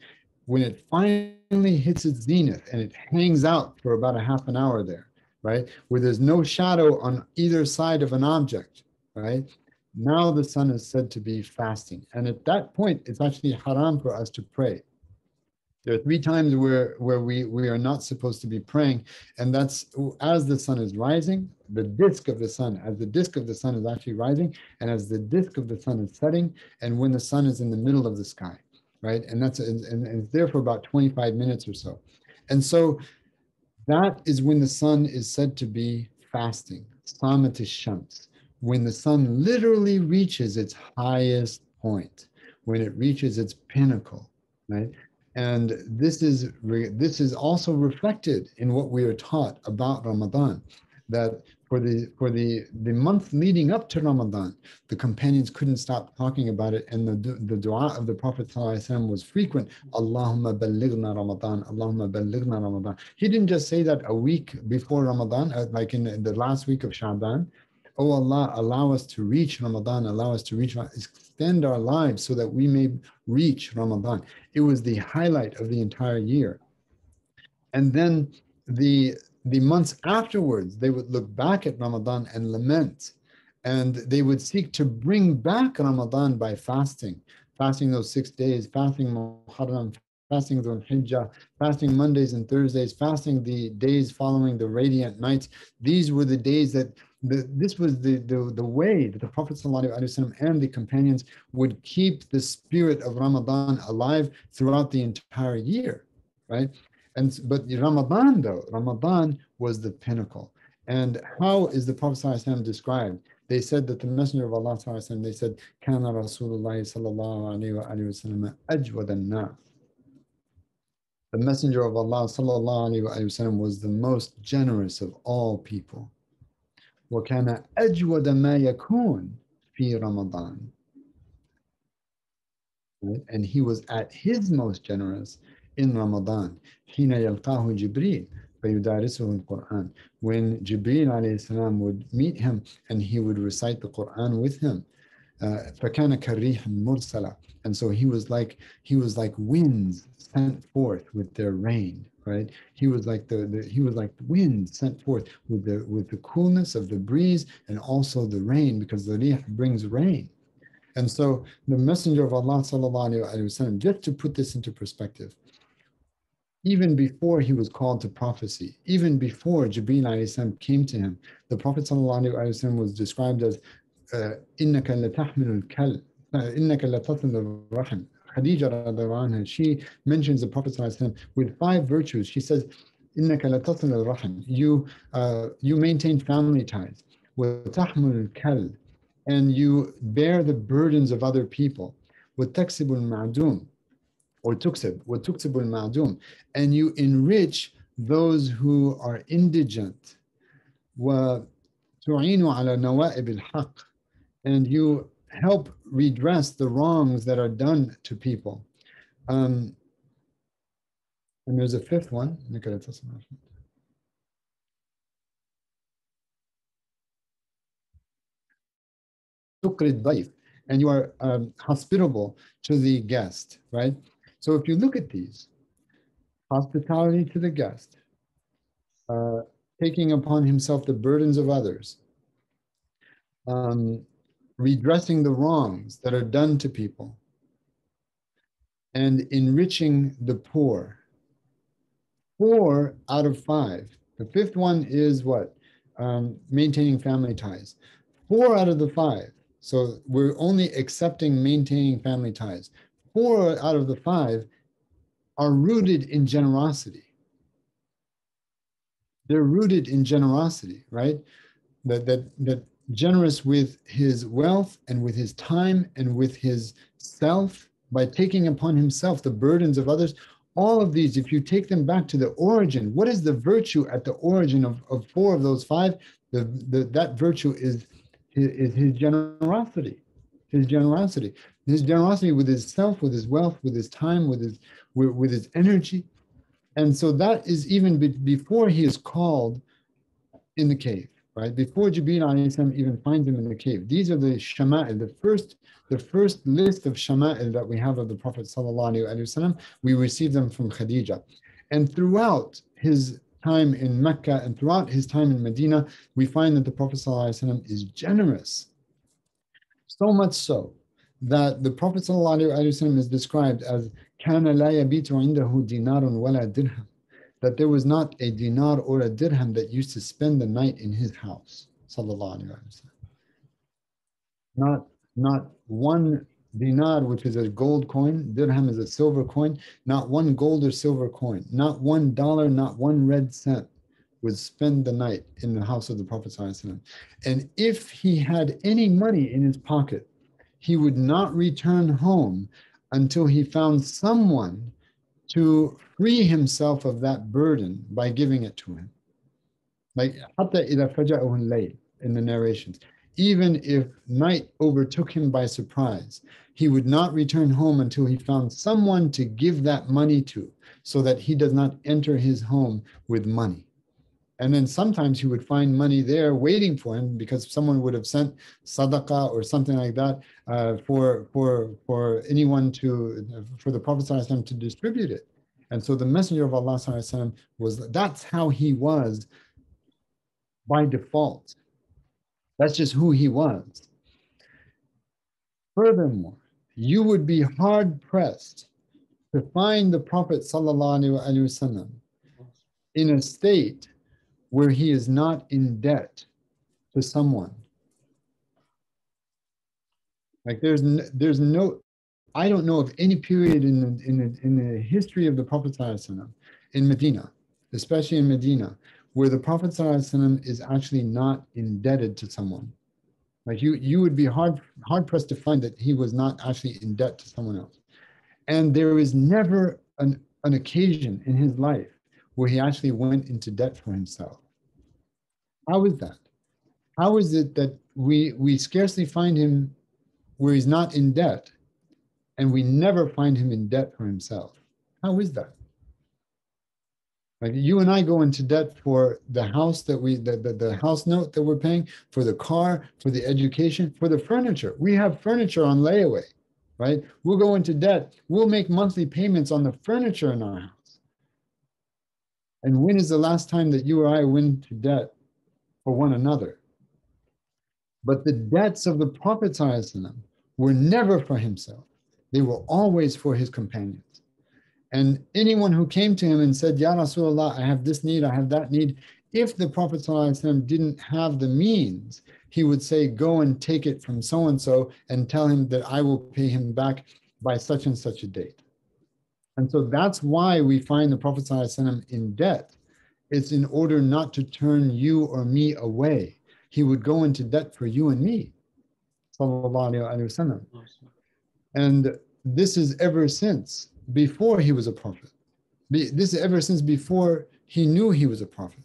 when it finally hits its zenith and it hangs out for about a half an hour there, right? Where there's no shadow on either side of an object, right? now the sun is said to be fasting. And at that point, it's actually haram for us to pray. There are three times where, where we, we are not supposed to be praying, and that's as the sun is rising, the disk of the sun, as the disk of the sun is actually rising, and as the disk of the sun is setting, and when the sun is in the middle of the sky, right? And that's and, and it's there for about 25 minutes or so. And so that is when the sun is said to be fasting, samat shams, when the sun literally reaches its highest point, when it reaches its pinnacle, right? And this is this is also reflected in what we are taught about Ramadan, that for the for the the month leading up to Ramadan, the companions couldn't stop talking about it, and the the dua of the Prophet ﷺ was frequent. Allahumma balighna Ramadan, Allahumma balighna Ramadan. He didn't just say that a week before Ramadan, uh, like in the last week of Sha'ban. Oh Allah, allow us to reach Ramadan, allow us to reach, extend our lives so that we may reach Ramadan. It was the highlight of the entire year. And then the the months afterwards, they would look back at Ramadan and lament. And they would seek to bring back Ramadan by fasting, fasting those six days, fasting Muharram, fasting Dhul Hijjah, fasting Mondays and Thursdays, fasting the days following the radiant nights. These were the days that the, this was the, the, the way that the Prophet ﷺ and the companions would keep the spirit of Ramadan alive throughout the entire year, right? And but Ramadan though, Ramadan was the pinnacle. And how is the Prophet ﷺ described? They said that the Messenger of Allah ﷺ, they said, Kana Rasulullah sallallahu alayhi wa sallam ajwad The Messenger of Allah sallallahu alayhi wa sallam was the most generous of all people. وكان أجود ما يكون في رمضان. And he was at his most generous in Ramadan. حين يلقاه جبريل فيدارسه القرآن. When Jibreel alayhi salam would meet him and he would recite the Quran with him. Uh, فكان كالريح المرسلة. And so he was like he was like winds sent forth with their rain right? He was like the, the he was like the wind sent forth with the with the coolness of the breeze and also the rain because the rih brings rain. And so the Messenger of Allah وسلم, just to put this into perspective, even before he was called to prophecy, even before Jibreel came to him, the Prophet وسلم, was described as إنك لتحمل الكل إنك لتصل الرحم Khadija, she mentions the Prophet with five virtues. She says, You, uh, you maintain family ties. And you bear the burdens of other people. وتكسب المعدوم or tuksib, wa tuksibul ma'dum, and you enrich those who are indigent, wa ala and you help redress the wrongs that are done to people. Um, and there's a fifth one. And you are um, hospitable to the guest, right? So if you look at these, hospitality to the guest, uh, taking upon himself the burdens of others, um, redressing the wrongs that are done to people, and enriching the poor. Four out of five. The fifth one is what? Um, maintaining family ties. Four out of the five. So we're only accepting maintaining family ties. Four out of the five are rooted in generosity. They're rooted in generosity, right? That that that generous with his wealth and with his time and with his self by taking upon himself the burdens of others. All of these, if you take them back to the origin, what is the virtue at the origin of, of four of those five? The, the, that virtue is, is his generosity. His generosity. His generosity with his self, with his wealth, with his time, with his, with, with his energy. And so that is even be, before he is called in the cave right? Before Jibreel even finds him in the cave. These are the shama'il, the first, the first list of shama'il that we have of the Prophet wasallam. We receive them from Khadija. And throughout his time in Mecca and throughout his time in Medina, we find that the Prophet wasallam is generous. So much so that the Prophet ﷺ is described as كَانَ لَا يَبِيتُ عِنْدَهُ دِينَارٌ وَلَا دِرْهَمٌ that there was not a dinar or a dirham that used to spend the night in his house. Not, not one dinar, which is a gold coin, dirham is a silver coin, not one gold or silver coin, not one dollar, not one red cent would spend the night in the house of the Prophet. And if he had any money in his pocket, he would not return home until he found someone to free himself of that burden by giving it to him. Like in the narrations. Even if night overtook him by surprise, he would not return home until he found someone to give that money to, so that he does not enter his home with money. And then sometimes he would find money there waiting for him because someone would have sent sadaqah or something like that uh, for, for, for anyone to, for the Prophet to distribute it. And so the Messenger of Allah was, that's how he was by default. That's just who he was. Furthermore, you would be hard pressed to find the Prophet وسلم, in a state where he is not in debt to someone. Like there's no, there's no, I don't know of any period in the, in the, in the history of the Prophet in Medina, especially in Medina, where the Prophet is actually not indebted to someone. Like you, you would be hard, hard pressed to find that he was not actually in debt to someone else. And there is never an, an occasion in his life where he actually went into debt for himself. How is that? How is it that we we scarcely find him where he's not in debt, and we never find him in debt for himself? How is that? Like you and I go into debt for the house that we the, the, the house note that we're paying, for the car, for the education, for the furniture. We have furniture on layaway, right? We'll go into debt. We'll make monthly payments on the furniture in our house. And when is the last time that you or I went to debt for one another. But the debts of the Prophet were never for himself, they were always for his companions. And anyone who came to him and said, Ya Rasulullah, I have this need, I have that need, if the Prophet didn't have the means, he would say, Go and take it from so and so and tell him that I will pay him back by such and such a date. And so that's why we find the Prophet in debt it's in order not to turn you or me away. He would go into debt for you and me. And this is ever since before he was a prophet. This is ever since before he knew he was a prophet.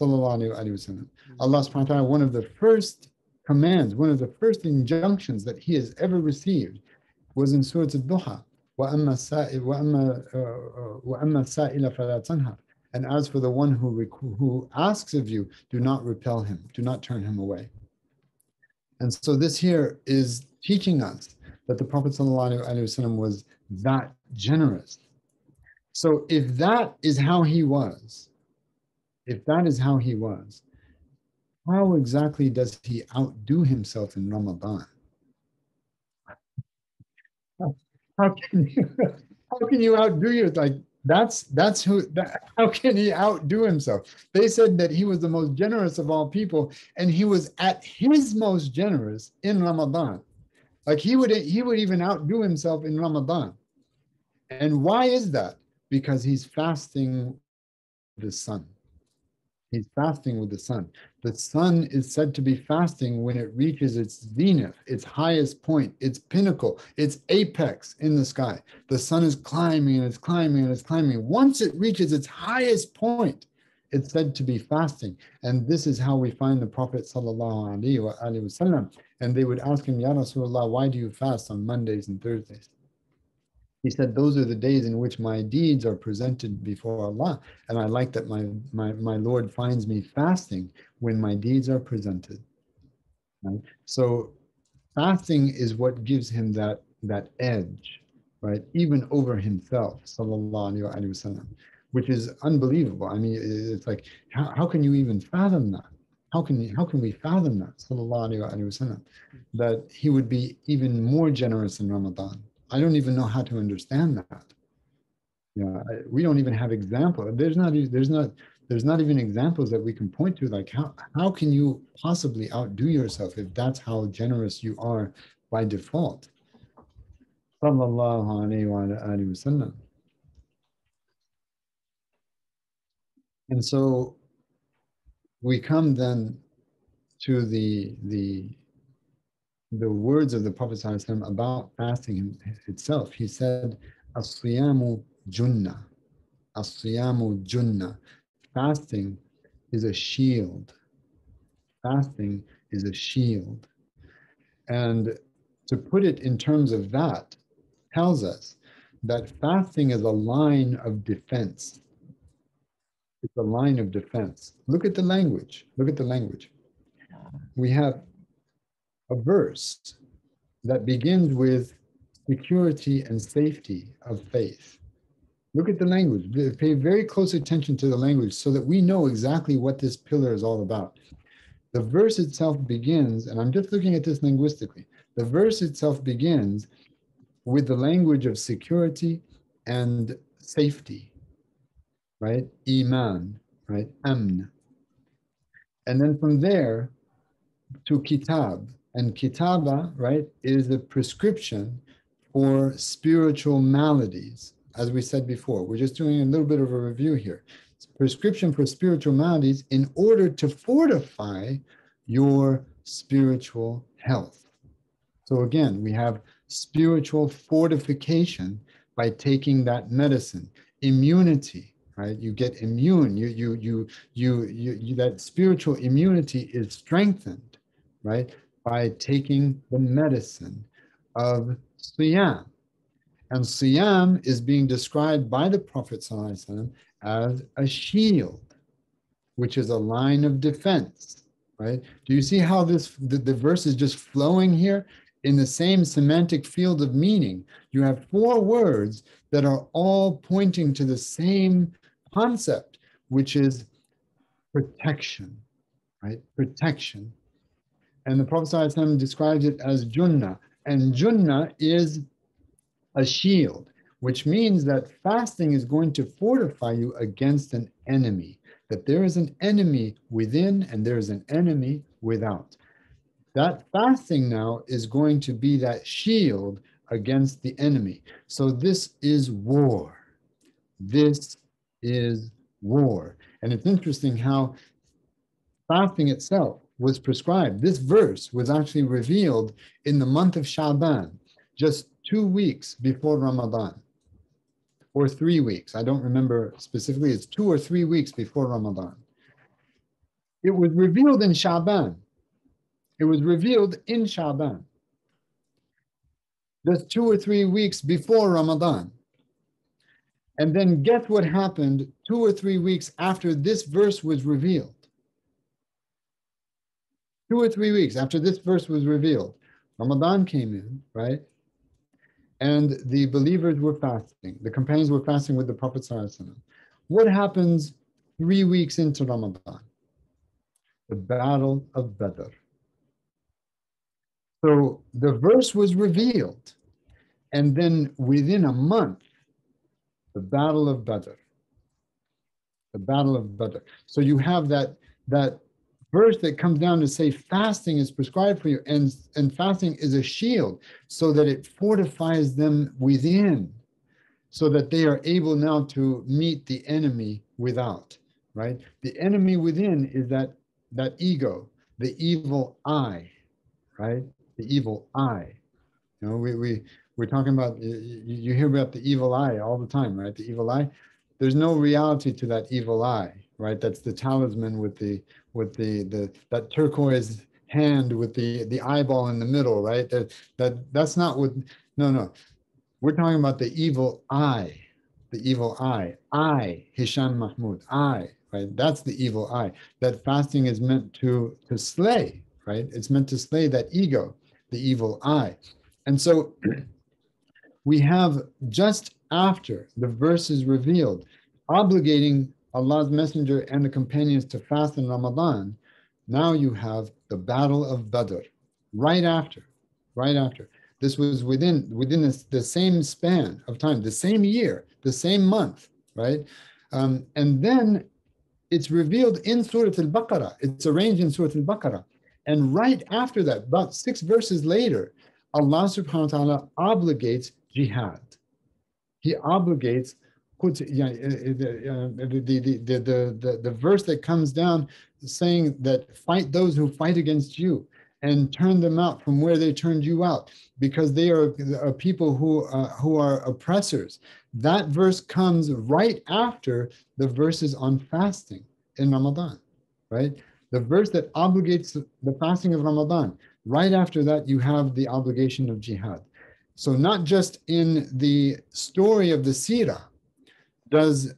Allah subhanahu wa ta'ala, one of the first commands, one of the first injunctions that he has ever received was in Surah Al-Duha. وَأَمَّا السَّائِلَ فَلَا تَنْهَرْ and as for the one who, who asks of you, do not repel him, do not turn him away. And so this here is teaching us that the Prophet ﷺ was that generous. So if that is how he was, if that is how he was, how exactly does he outdo himself in Ramadan? How can you, how can you outdo your like that's that's who. That, how can he outdo himself? They said that he was the most generous of all people, and he was at his most generous in Ramadan. Like he would he would even outdo himself in Ramadan. And why is that? Because he's fasting the sun. He's fasting with the sun. The sun is said to be fasting when it reaches its zenith, its highest point, its pinnacle, its apex in the sky. The sun is climbing and it's climbing and it's climbing. Once it reaches its highest point, it's said to be fasting. And this is how we find the Prophet sallallahu alaihi wasallam. And they would ask him, Ya Rasulullah, why do you fast on Mondays and Thursdays? He said, Those are the days in which my deeds are presented before Allah. And I like that my, my, my Lord finds me fasting when my deeds are presented. Right? So fasting is what gives him that, that edge, right? Even over himself, sallallahu alayhi wasallam, which is unbelievable. I mean, it's like, how, how can you even fathom that? how can how can we fathom that? Sallallahu alaihi wasallam, that he would be even more generous in Ramadan. I don't even know how to understand that. You know, we don't even have example. There's not there's not there's not even examples that we can point to. Like how how can you possibly outdo yourself if that's how generous you are by default? And so we come then to the the the words of the Prophet ﷺ about fasting itself. He said, "As-siyamu junna, as-siyamu junna." Fasting is a shield. Fasting is a shield, and to put it in terms of that tells us that fasting is a line of defense it's a line of defense. Look at the language. Look at the language. We have a verse that begins with security and safety of faith. Look at the language. Pay very close attention to the language so that we know exactly what this pillar is all about. The verse itself begins, and I'm just looking at this linguistically. The verse itself begins with the language of security and safety right? Iman, right? Amn. And then from there to kitab. And kitaba, right, is a prescription for spiritual maladies. As we said before, we're just doing a little bit of a review here. It's prescription for spiritual maladies in order to fortify your spiritual health. So again, we have spiritual fortification by taking that medicine, immunity, right you get immune you you you you you, you that spiritual immunity is strengthened right by taking the medicine of siyam and siyam is being described by the prophet as a shield which is a line of defense right do you see how this the, the verse is just flowing here in the same semantic field of meaning you have four words that are all pointing to the same concept, which is protection, right? Protection. And the Prophet ﷺ describes it as junna. And junna is a shield, which means that fasting is going to fortify you against an enemy, that there is an enemy within and there is an enemy without. That fasting now is going to be that shield against the enemy. So this is war. This is war. And it's interesting how fasting itself was prescribed. This verse was actually revealed in the month of Shaban, just two weeks before Ramadan, or three weeks. I don't remember specifically, it's two or three weeks before Ramadan. It was revealed in Shaban. It was revealed in Shaban. Just two or three weeks before Ramadan. And then guess what happened two or three weeks after this verse was revealed? Two or three weeks after this verse was revealed, Ramadan came in, right? And the believers were fasting. The companions were fasting with the Prophet. What happens three weeks into Ramadan? The Battle of Badr. So the verse was revealed. And then within a month, the Battle of Badr. The Battle of Badr. So you have that that verse that comes down to say fasting is prescribed for you, and and fasting is a shield, so that it fortifies them within, so that they are able now to meet the enemy without. Right. The enemy within is that that ego, the evil I. Right. The evil I. You know, we we we're talking about you hear about the evil eye all the time right the evil eye there's no reality to that evil eye right that's the talisman with the with the the that turquoise hand with the the eyeball in the middle right? That that that's not what no no. We're talking about the evil eye the evil eye. I hisham mahmoud i right? That's the evil eye. That fasting is meant to to slay right? It's meant to slay that ego the evil eye. And so we have just after the verse is revealed, obligating Allah's Messenger and the companions to fast in Ramadan, now you have the Battle of Badr right after, right after. This was within within this, the same span of time, the same year, the same month, right? Um, and then it's revealed in Surah Al-Baqarah. It's arranged in Surah Al-Baqarah. And right after that, about six verses later, Allah subhanahu wa ta'ala obligates jihad. He obligates puts yeah, uh, uh, uh, the, the, the, the, the, the verse that comes down saying that fight those who fight against you and turn them out from where they turned you out because they are, people who, uh, who are oppressors. That verse comes right after the verses on fasting in Ramadan, right? The verse that obligates the fasting of Ramadan. Right after that, you have the obligation of jihad. So, not just in the story of the Sirah, does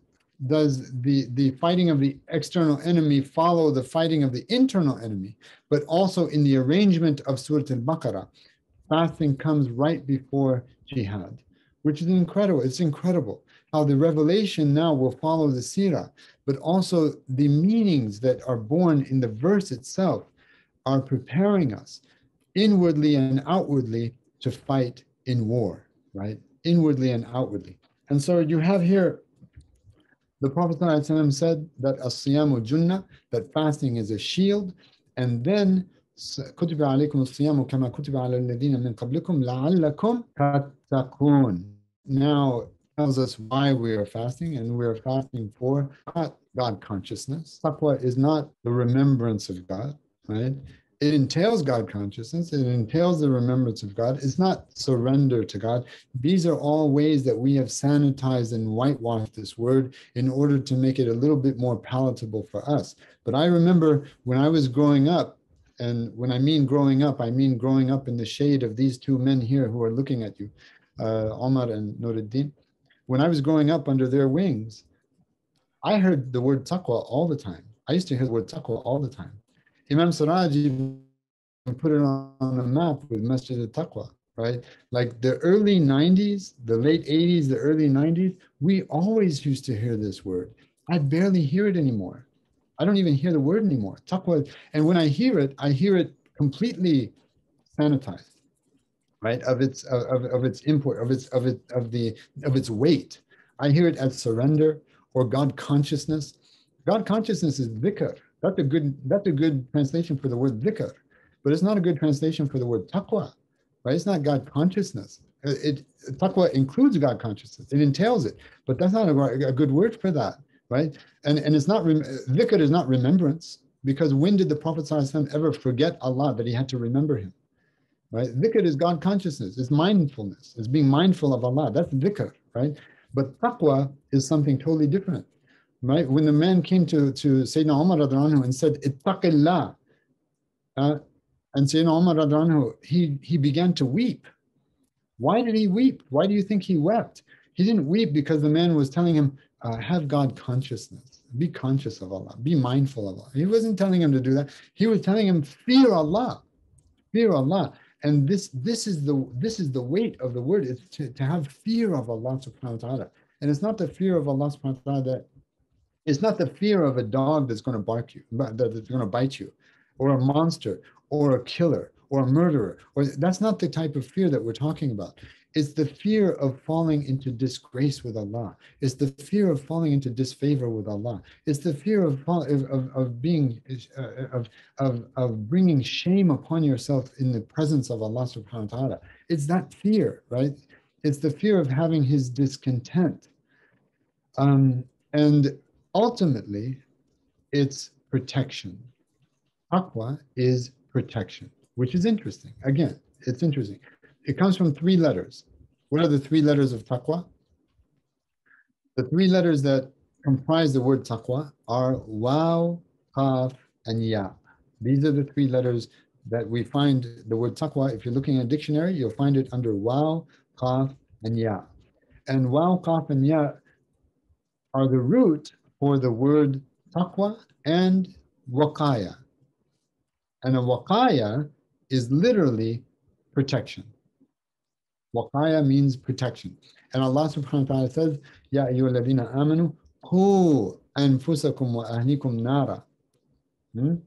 does the the fighting of the external enemy follow the fighting of the internal enemy but also in the arrangement of surah al-baqarah fasting comes right before jihad which is incredible. It's incredible how the revelation now will follow the sirah but also the meanings that are born in the verse itself are preparing us inwardly and outwardly to fight in war right? Inwardly and outwardly. And so you have here the Prophet ﷺ said that as-siyamu junnah, that fasting is a shield, and then كتب عليكم الصيام كما كتب على الذين من قبلكم لعلكم تتقون. Now tells us why we are fasting, and we are fasting for God consciousness. Taqwa is not the remembrance of God, right? It entails God consciousness, it entails the remembrance of God. It's not surrender to God. These are all ways that we have sanitized and whitewashed this word in order to make it a little bit more palatable for us. But I remember when I was growing up, and when I mean growing up, I mean growing up in the shade of these two men here who are looking at you, uh, Omar and Nuruddin. When I was growing up under their wings, I heard the word taqwa all the time. I used to hear the word taqwa all the time Imam Siraji put it on a map with Masjid al-Taqwa, right? Like the early 90s, the late 80s, the early 90s, we always used to hear this word. I barely hear it anymore. I don't even hear the word anymore. Taqwa. And when I hear it, I hear it completely sanitized, right? Of its of, of its import, of its of it of the of its weight. I hear it as surrender or God consciousness. God consciousness is dhikr, that's a good that's a good translation for the word dhikr, but it's not a good translation for the word taqwa, right? It's not God consciousness. It, it taqwa includes God consciousness. It entails it, but that's not a, a good word for that, right? And and it's not dhikr is not remembrance because when did the Prophet ever forget Allah that he had to remember him? Right? Dhikr is God consciousness. It's mindfulness. It's being mindful of Allah. That's dhikr, right? But taqwa is something totally different right? When the man came to, to Sayyidina Umar anhu and said, Ittaqillah, uh, and Sayyidina Umar anhu, he, he began to weep. Why did he weep? Why do you think he wept? He didn't weep because the man was telling him, uh, have God consciousness, be conscious of Allah, be mindful of Allah. He wasn't telling him to do that. He was telling him, fear Allah, fear Allah. And this, this is the this is the weight of the word is to, to have fear of Allah subhanahu wa ta'ala. And it's not the fear of Allah subhanahu wa ta'ala that it's not the fear of a dog that's going to bark you, that's going to bite you, or a monster, or a killer, or a murderer. Or that's not the type of fear that we're talking about. It's the fear of falling into disgrace with Allah. It's the fear of falling into disfavor with Allah. It's the fear of of, of being uh, of, of of bringing shame upon yourself in the presence of Allah Subhanahu wa Taala. It's that fear, right? It's the fear of having His discontent. Um, and ultimately, it's protection. Taqwa is protection, which is interesting. Again, it's interesting. It comes from three letters. What are the three letters of taqwa? The three letters that comprise the word taqwa are waw, qaf, and ya. These are the three letters that we find the word taqwa. If you're looking at a dictionary, you'll find it under waw, qaf, and ya. And waw, qaf, and ya are the root for the word taqwa and waqaya. And a waqaya is literally protection. Waqaya means protection. And Allah subhanahu wa ta'ala says, Ya ayyuhalladhina amanu, qu anfusakum wa ahlikum nara. Hmm?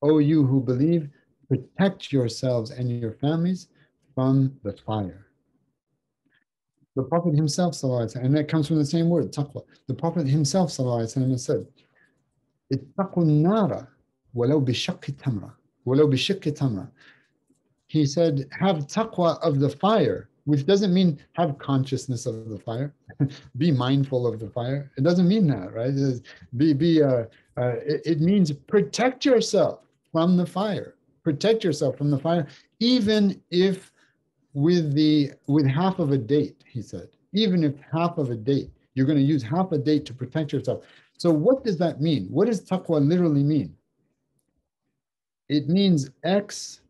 O you who believe, protect yourselves and your families from the fire. The Prophet himself, and that comes from the same word, taqwa. The Prophet himself وسلم, said, اتقوا النار ولو بشق تمرة ولو بشق تمرة he said, have taqwa of the fire, which doesn't mean have consciousness of the fire, be mindful of the fire. It doesn't mean that, right? be, be, uh, uh, it, it means protect yourself from the fire. Protect yourself from the fire, even if with the with half of a date, he said. Even if half of a date, you're going to use half a date to protect yourself. So what does that mean? What does taqwa literally mean? It means X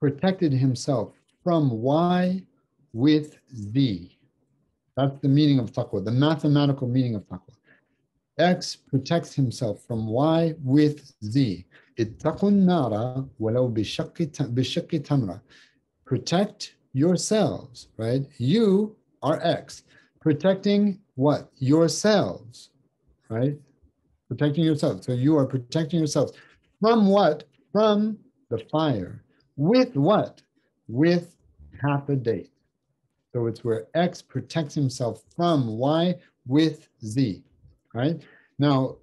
protected himself from Y with Z. That's the meaning of taqwa, the mathematical meaning of taqwa. X protects himself from Y with Z. nara walau tamra. Protect yourselves, right? You are X. Protecting what? Yourselves, right? Protecting yourselves. So you are protecting yourselves. From what? From the fire. With what? With half a date. So it's where X protects himself from Y with Z, right? Now,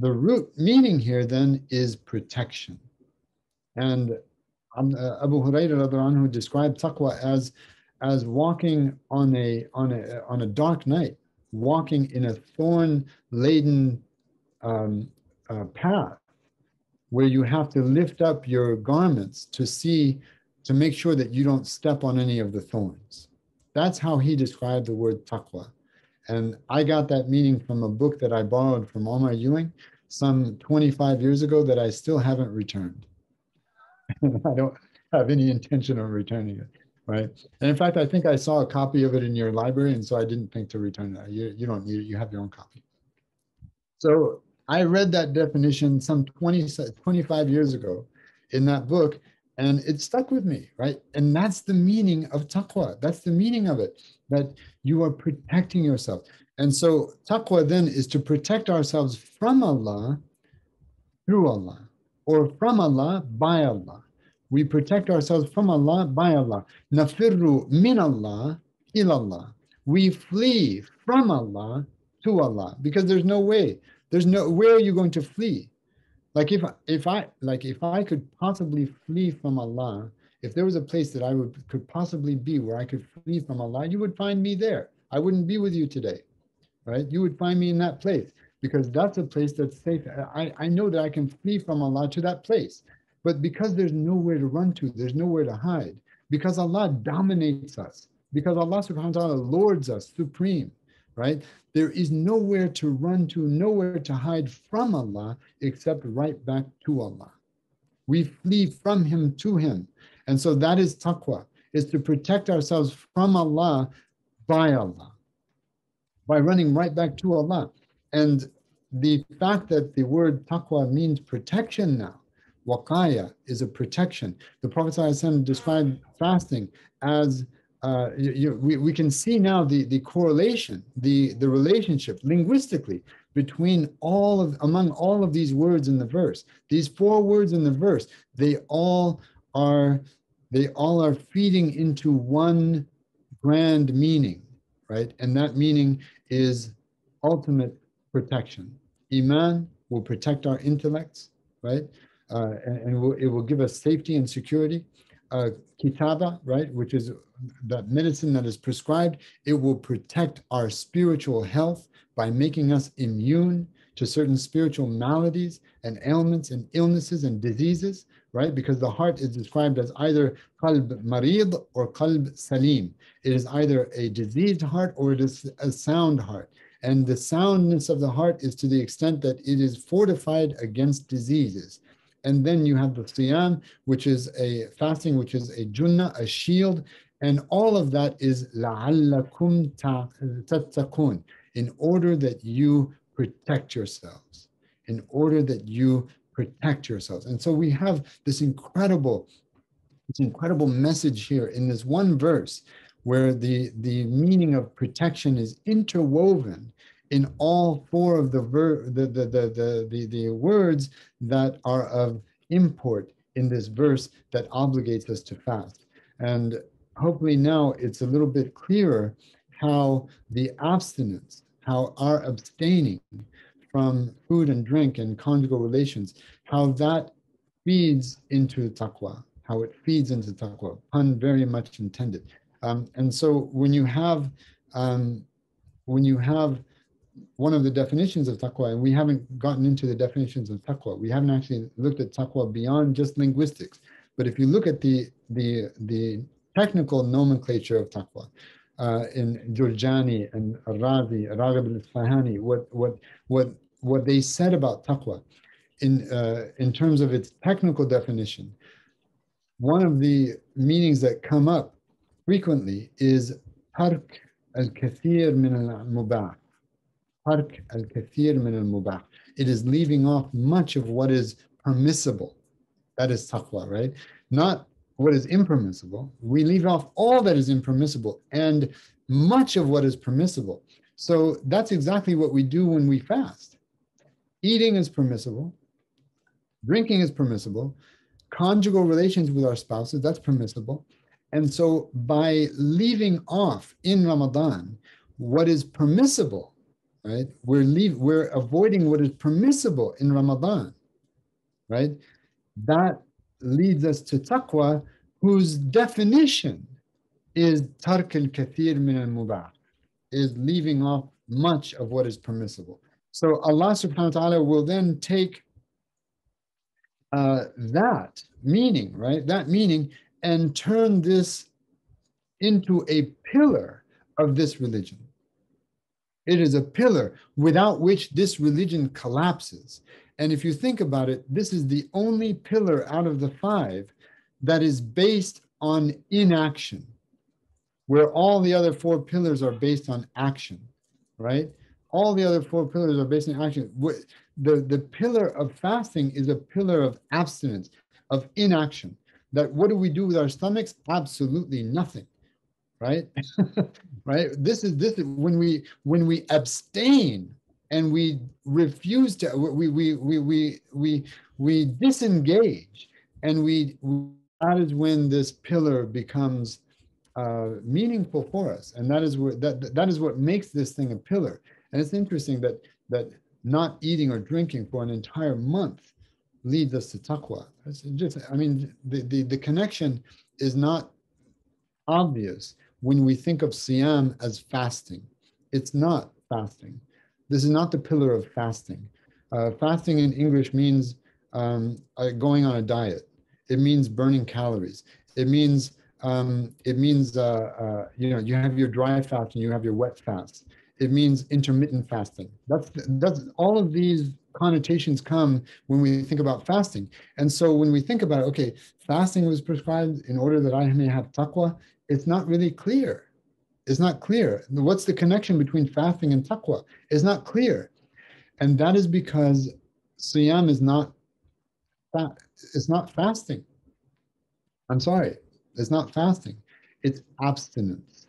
the root meaning here then is protection. And Abu Hurairah anhu described taqwa as, as walking on a, on, a, on a dark night, walking in a thorn laden um, uh, path where you have to lift up your garments to see, to make sure that you don't step on any of the thorns. That's how he described the word taqwa. And I got that meaning from a book that I borrowed from Omar Ewing some 25 years ago that I still haven't returned. I don't have any intention of returning it, right? And in fact, I think I saw a copy of it in your library, and so I didn't think to return it. You, you don't need it, you have your own copy. So I read that definition some 20, 25 years ago in that book, and it stuck with me, right? And that's the meaning of taqwa. That's the meaning of it, that you are protecting yourself. And so taqwa then is to protect ourselves from Allah through Allah, or from Allah by Allah. We protect ourselves from Allah by Allah. Nafirru min Allah ilallah. We flee from Allah to Allah because there's no way there's no where are you going to flee? Like if if I like if I could possibly flee from Allah, if there was a place that I would could possibly be where I could flee from Allah, you would find me there. I wouldn't be with you today, right? You would find me in that place because that's a place that's safe. I, I know that I can flee from Allah to that place. But because there's nowhere to run to, there's nowhere to hide, because Allah dominates us, because Allah subhanahu wa ta'ala lords us supreme, right? There is nowhere to run to, nowhere to hide from Allah except right back to Allah. We flee from Him to Him. And so that is taqwa, is to protect ourselves from Allah by Allah, by running right back to Allah. And the fact that the word taqwa means protection now, waqaya is a protection. The Prophet ﷺ described fasting as uh, you, you, we, we can see now the, the correlation, the, the relationship linguistically between all of among all of these words in the verse. These four words in the verse, they all are they all are feeding into one grand meaning, right? And that meaning is ultimate protection. Iman will protect our intellects, right? Uh, and, and will, it will give us safety and security uh, kitaba, right, which is that medicine that is prescribed, it will protect our spiritual health by making us immune to certain spiritual maladies and ailments and illnesses and diseases, right? Because the heart is described as either qalb marid or qalb salim. It is either a diseased heart or it is a sound heart. And the soundness of the heart is to the extent that it is fortified against diseases. And then you have the siyam, which is a fasting, which is a junnah, a shield. And all of that is la'allakum tattaqun, in order that you protect yourselves, in order that you protect yourselves. And so we have this incredible, this incredible message here in this one verse where the, the meaning of protection is interwoven in all four of the, ver- the, the, the, the, the, the words that are of import in this verse that obligates us to fast. And hopefully now it's a little bit clearer how the abstinence, how our abstaining from food and drink and conjugal relations, how that feeds into taqwa, how it feeds into taqwa, pun very much intended. Um, and so when you have um, when you have one of the definitions of taqwa, and we haven't gotten into the definitions of taqwa, we haven't actually looked at taqwa beyond just linguistics. But if you look at the the the technical nomenclature of taqwa uh, in Jurjani and Razi, Raghib al-Isfahani, what what what what they said about taqwa in uh, in terms of its technical definition, one of the meanings that come up frequently is tark al-kathir min al-mubah. Tark al-kathir min al-mubah. It is leaving off much of what is permissible. That is taqwa, right? Not what is impermissible. We leave off all that is impermissible and much of what is permissible. So that's exactly what we do when we fast. Eating is permissible, drinking is permissible, conjugal relations with our spouses, that's permissible. And so by leaving off in Ramadan what is permissible, right? We're leave, we're avoiding what is permissible in Ramadan, right? That leads us to taqwa, whose definition is tark al kathir min al mubah, is leaving off much of what is permissible. So Allah subhanahu wa ta'ala will then take uh, that meaning, right? That meaning, and turn this into a pillar of this religion. It is a pillar without which this religion collapses. And if you think about it, this is the only pillar out of the five that is based on inaction, where all the other four pillars are based on action, right? All the other four pillars are based on action. The, the pillar of fasting is a pillar of abstinence, of inaction. That what do we do with our stomachs? Absolutely nothing right? Right? This is this is when we when we abstain and we refuse to we we we we we, we disengage and we that is when this pillar becomes uh, meaningful for us. And that is what that that is what makes this thing a pillar. And it's interesting that that not eating or drinking for an entire month leads us to taqwa. It's just i mean the, the the connection is not obvious when we think of siyam as fasting it's not fasting this is not the pillar of fasting. Uh, fasting in English means um, uh, going on a diet. It means burning calories. It means um, it means uh, uh, you know you have your dry fast and you have your wet fast. It means intermittent fasting. That's that's all of these connotations come when we think about fasting. And so when we think about okay, fasting was prescribed in order that I may have taqwa. It's not really clear It's not clear. What's the connection between fasting and taqwa? Is not clear. And that is because siyam is not fa- it's not fasting. I'm sorry, it's not fasting. It's abstinence.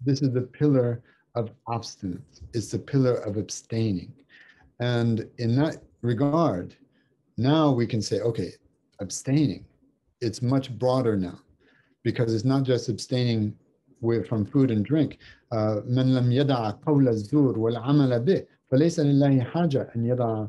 This is the pillar of abstinence. It's the pillar of abstaining. And in that regard, now we can say, okay, abstaining, it's much broader now because it's not just abstaining with, from food and drink. من لم يدع قول الزور والعمل به فليس لله حاجة أن يدع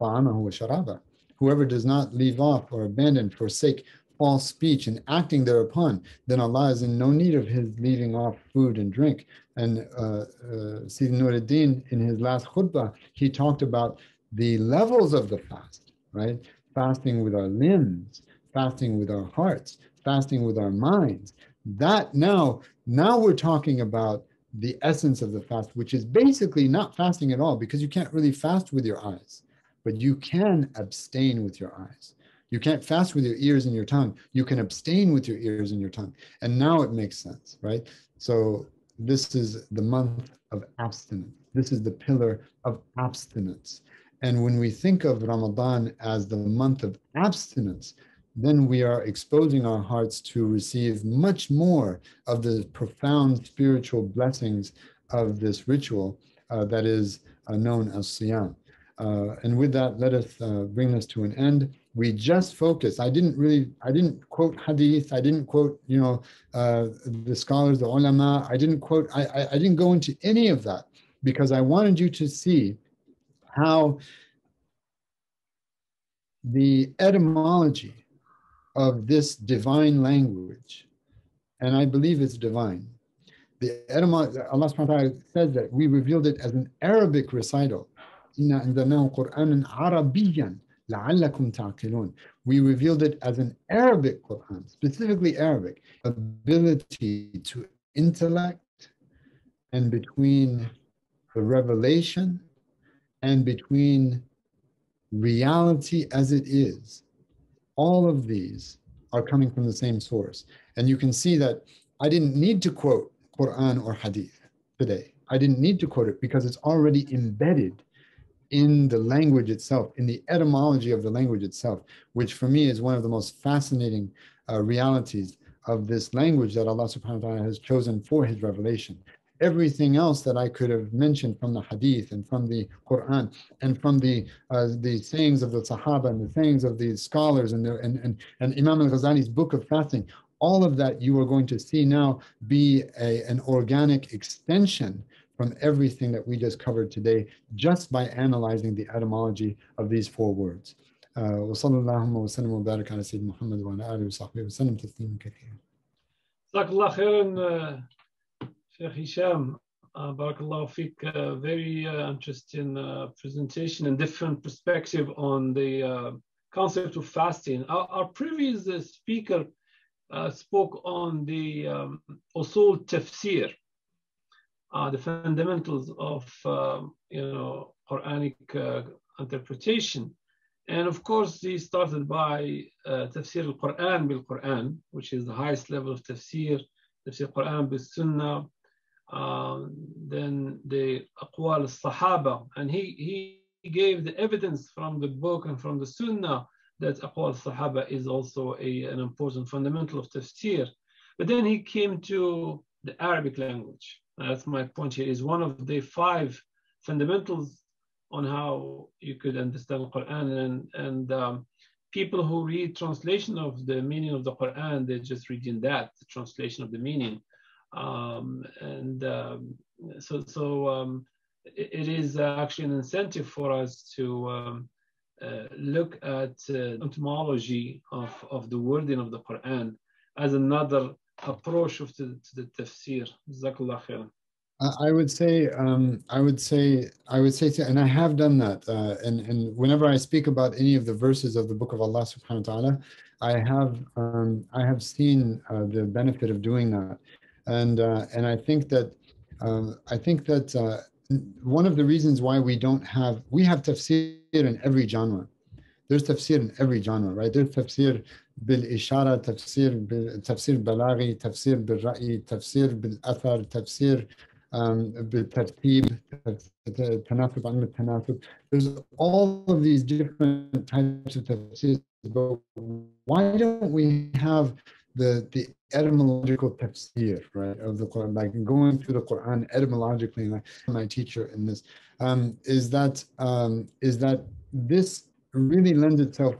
طعامه وشرابه. Whoever does not leave off or abandon, forsake false speech and acting thereupon, then Allah is in no need of his leaving off food and drink. And uh, uh, Sayyid Nuruddin, in his last khutbah, he talked about the levels of the fast, right? Fasting with our limbs, fasting with our hearts, fasting with our minds. That now now we're talking about the essence of the fast, which is basically not fasting at all because you can't really fast with your eyes, but you can abstain with your eyes. You can't fast with your ears and your tongue. You can abstain with your ears and your tongue. And now it makes sense, right? So this is the month of abstinence. This is the pillar of abstinence. And when we think of Ramadan as the month of abstinence, then we are exposing our hearts to receive much more of the profound spiritual blessings of this ritual uh, that is uh, known as siyam. Uh, and with that, let us uh, bring this to an end. We just focused. I didn't really, I didn't quote hadith. I didn't quote, you know, uh, the scholars, the ulama. I didn't quote. I, I, I didn't go into any of that because I wanted you to see how the etymology of this divine language, and I believe it's divine. The etymology, Allah subhanahu wa ta'ala says that we revealed it as an Arabic recital. We revealed it as an Arabic Quran, specifically Arabic, ability to intellect and between the revelation and between reality as it is. All of these are coming from the same source. And you can see that I didn't need to quote Quran or Hadith today. I didn't need to quote it because it's already embedded in the language itself, in the etymology of the language itself, which for me is one of the most fascinating uh, realities of this language that Allah subhanahu wa ta'ala has chosen for his revelation Everything else that I could have mentioned from the hadith and from the Quran and from the uh, the sayings of the Sahaba and the sayings of the scholars and, the, and, and, and Imam al-Ghazali's book of fasting, all of that you are going to see now be a, an organic extension from everything that we just covered today just by analyzing the etymology of these four words. وصلى اللهم وسلم وبارك على سيدنا محمد وعلى اله وصحبه وسلم تسليما كثيرا. جزاك الله خيرا Sheikh Hisham. Uh, Barakallahu Fik, uh, very uh, interesting uh, presentation and different perspective on the uh, concept of fasting. Our, our previous uh, speaker uh, spoke on the um, usul tafsir, the fundamentals of um, you know Quranic interpretation. And of course, he started by tafsir al-Quran bil-Quran, which is the highest level of tafsir, tafsir Quran bil-Sunnah, then the aqwal al-Sahaba, and he, he gave the evidence from the book and from the Sunnah that aqwal al-Sahaba is also a, an important fundamental of tafsir. But then he came to the Arabic language that's my point here, is one of the five fundamentals on how you could understand the Quran. And, and um, people who read translation of the meaning of the Quran, they're just reading that, the translation of the meaning. Um, and um, so, so um, it, it is actually an incentive for us to um, uh, look at uh, etymology of, of the wording of the Quran as another approach of the, to the tafsir. Jazakallah. I would say, um, I would say, I would say, and I have done that. Uh, and, and whenever I speak about any of the verses of the Book of Allah Subhanahu wa Taala, I have, um, I have seen uh, the benefit of doing that, and uh, and I think that, um, I think that uh, one of the reasons why we don't have, we have tafsir in every genre. There's tafsir in every genre, right? There's tafsir بالإشارة تفسير تفسير بلاغي تفسير بالرأي تفسير بالأثر تفسير بالترتيب تناسب علم التناسب there's all of these different types of tafsirs but why don't we have the the etymological tafsir right of the Quran like going through the Quran etymologically like my teacher in this um, is that um, is that this really lends itself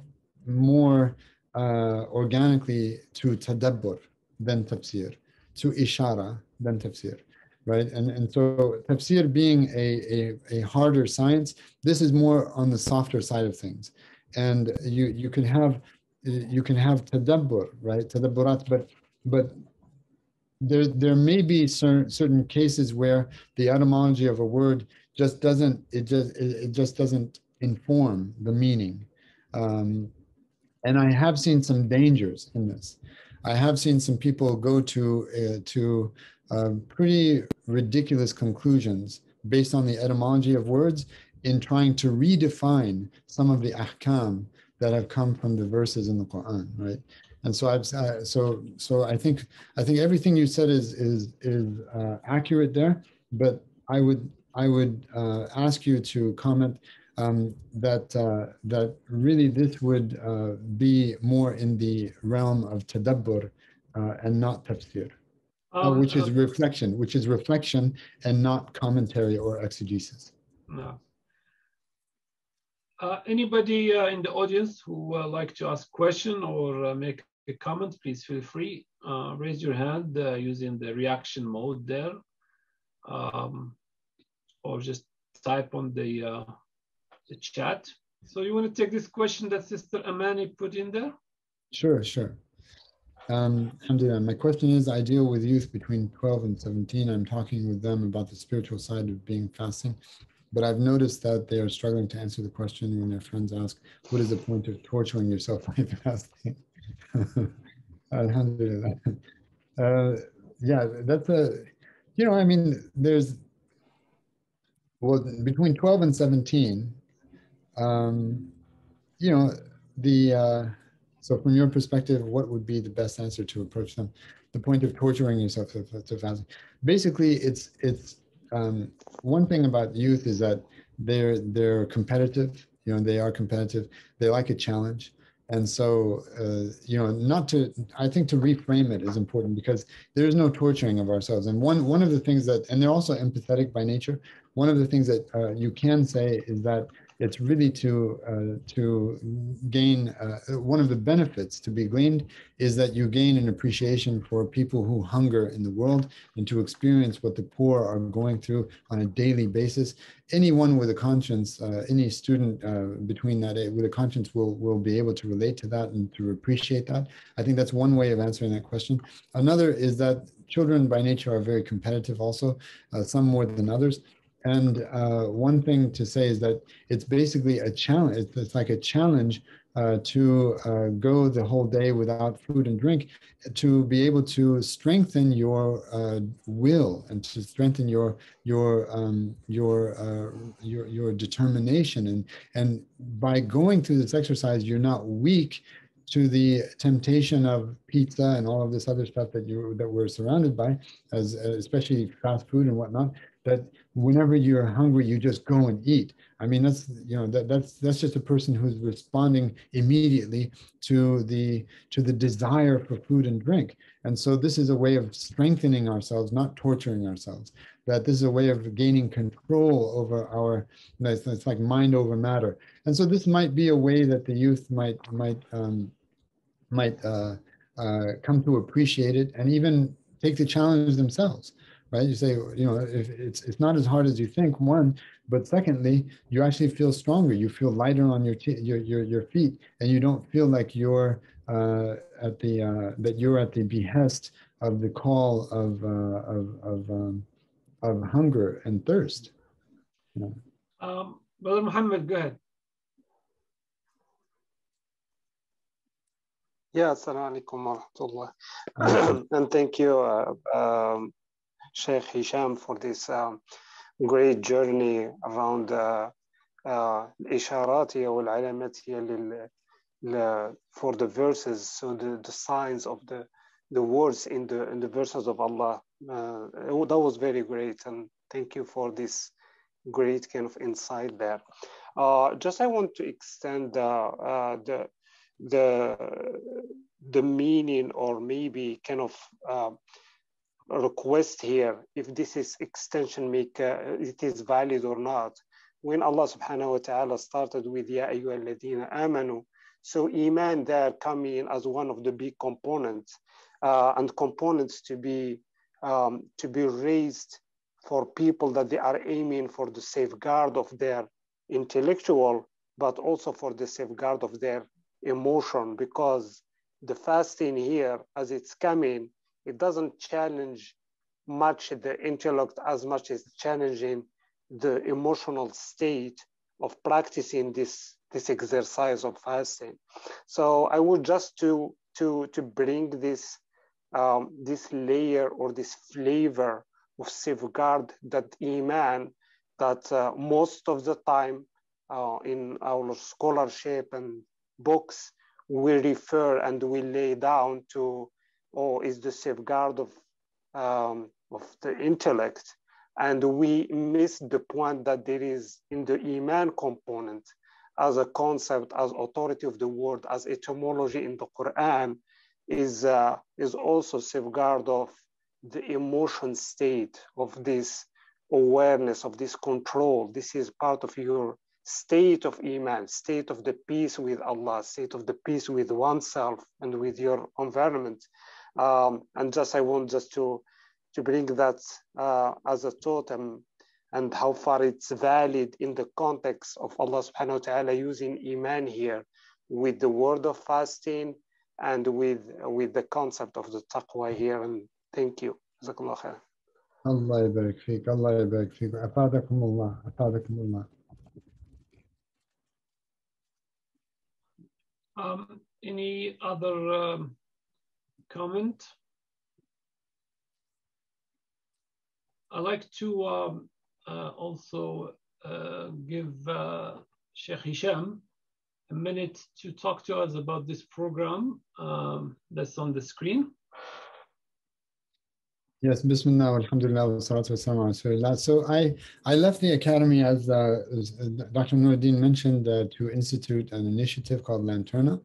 more uh, organically to tadabbur than tafsir, to ishara than tafsir, right? And, and so tafsir being a, a, a harder science, this is more on the softer side of things. And you, you can have you can have tadabbur, right? Tadabburat, but but there there may be certain certain cases where the etymology of a word just doesn't it just it, just doesn't inform the meaning. Um, and I have seen some dangers in this. I have seen some people go to uh, to uh, pretty ridiculous conclusions based on the etymology of words in trying to redefine some of the ahkam that have come from the verses in the Quran, right? And so I've uh, so so I think I think everything you said is is is uh, accurate there, but I would I would uh, ask you to comment um, that uh, that really this would uh, be more in the realm of tadabbur uh, and not tafsir. Uh, Um, which is uh, reflection, which is reflection and not commentary or exegesis. no. Uh, anybody uh, in the audience who uh, like to ask question or uh, make a comment, please feel free. Uh, raise your hand uh, using the reaction mode there, um, or just type on the uh, the chat. So you want to take this question that Sister Amani put in there? Sure, sure. Um. My question is, I deal with youth between 12 and 17. I'm talking with them about the spiritual side of being fasting, but I've noticed that they are struggling to answer the question when their friends ask, what is the point of torturing yourself by fasting? alhamdulillah. Uh, yeah, that's a, you know, I mean, there's, well, between 12 and 17, um, you know, the, uh, so from your perspective, what would be the best answer to approach them? The point of torturing yourself to, to fasting. Basically, it's it's um, one thing about youth is that they're they're competitive. You know, they are competitive. They like a challenge, and so uh, you know, not to. I think to reframe it is important because there is no torturing of ourselves. And one one of the things that, and they're also empathetic by nature. One of the things that uh, you can say is that it's really to uh, to gain uh, one of the benefits to be gleaned is that you gain an appreciation for people who hunger in the world and to experience what the poor are going through on a daily basis. Anyone with a conscience uh, any student uh, between that with a conscience will will be able to relate to that and to appreciate that. I think that's one way of answering that question. Another is that children by nature are very competitive also uh, some more than others and uh, one thing to say is that it's basically a challenge. It's, like a challenge uh, to uh, go the whole day without food and drink, to be able to strengthen your uh, will and to strengthen your your um, your, uh, your your determination. And and by going through this exercise, you're not weak to the temptation of pizza and all of this other stuff that you that we're surrounded by, as especially fast food and whatnot that whenever you're hungry, you just go and eat. I mean, that's you know that that's that's just a person who's responding immediately to the to the desire for food and drink. And so this is a way of strengthening ourselves, not torturing ourselves. That this is a way of gaining control over our. It's, it's like mind over matter. And so this might be a way that the youth might might um, might uh, uh, come to appreciate it and even take the challenge themselves right? You say, you know, if it's it's not as hard as you think, one, but secondly, you actually feel stronger. You feel lighter on your your, your your feet, and you don't feel like you're uh, at the uh, that you're at the behest of the call of uh, of of, um, of hunger and thirst. Yeah. Um, Brother Muhammad, go ahead. Yeah, assalamu alaikum wa rahmatullah. and thank you, uh, um, Sheikh Hisham for this um, great journey around uh, uh, الإشارات والعلامات for the verses, so the, the signs of the the words in the in the verses of Allah. Uh, that was very great, and thank you for this great kind of insight there. Uh, just I want to extend uh, the the the meaning or maybe kind of um, request here if this is extension make uh, it is valid or not. When allah subhanahu wa ta'ala started with ya ayyuhalladhina amanu so iman there coming as one of the big components uh, and components to be um, to be raised for people that they are aiming for the safeguard of their intellectual but also for the safeguard of their emotion because the fasting here as it's coming it doesn't challenge much the intellect as much as challenging the emotional state of practicing this this exercise of fasting. So I would just to to to bring this um, this layer or this flavor of safeguard that iman that uh, most of the time uh, in our scholarship and books we refer and we lay down to or is the safeguard of, um, of the intellect. And we miss the point that there is in the Iman component as a concept, as authority of the word, as etymology in the Quran, is, uh, is also safeguard of the emotion state of this awareness, of this control. This is part of your state of Iman, state of the peace with Allah, state of the peace with oneself and with your environment. Um, and just I want just to to bring that uh, as a totem and how far it's valid in the context of Allah subhanahu wa ta'ala using Iman here with the word of fasting and with with the concept of the taqwa here. And thank you. Jazakallah khair. الله يبارك فيك الله يبارك فيك أفادكم الله أفادكم الله Um, any other um, comment? I'd like to um, uh, also uh, give uh, Sheikh Hisham a minute to talk to us about this program um, that's on the screen. Yes, Bismillah, Alhamdulillah, wa salatu wa salam. So I, I left the academy as, uh, as Dr. Nuruddin mentioned uh, to institute an initiative called Lanturna.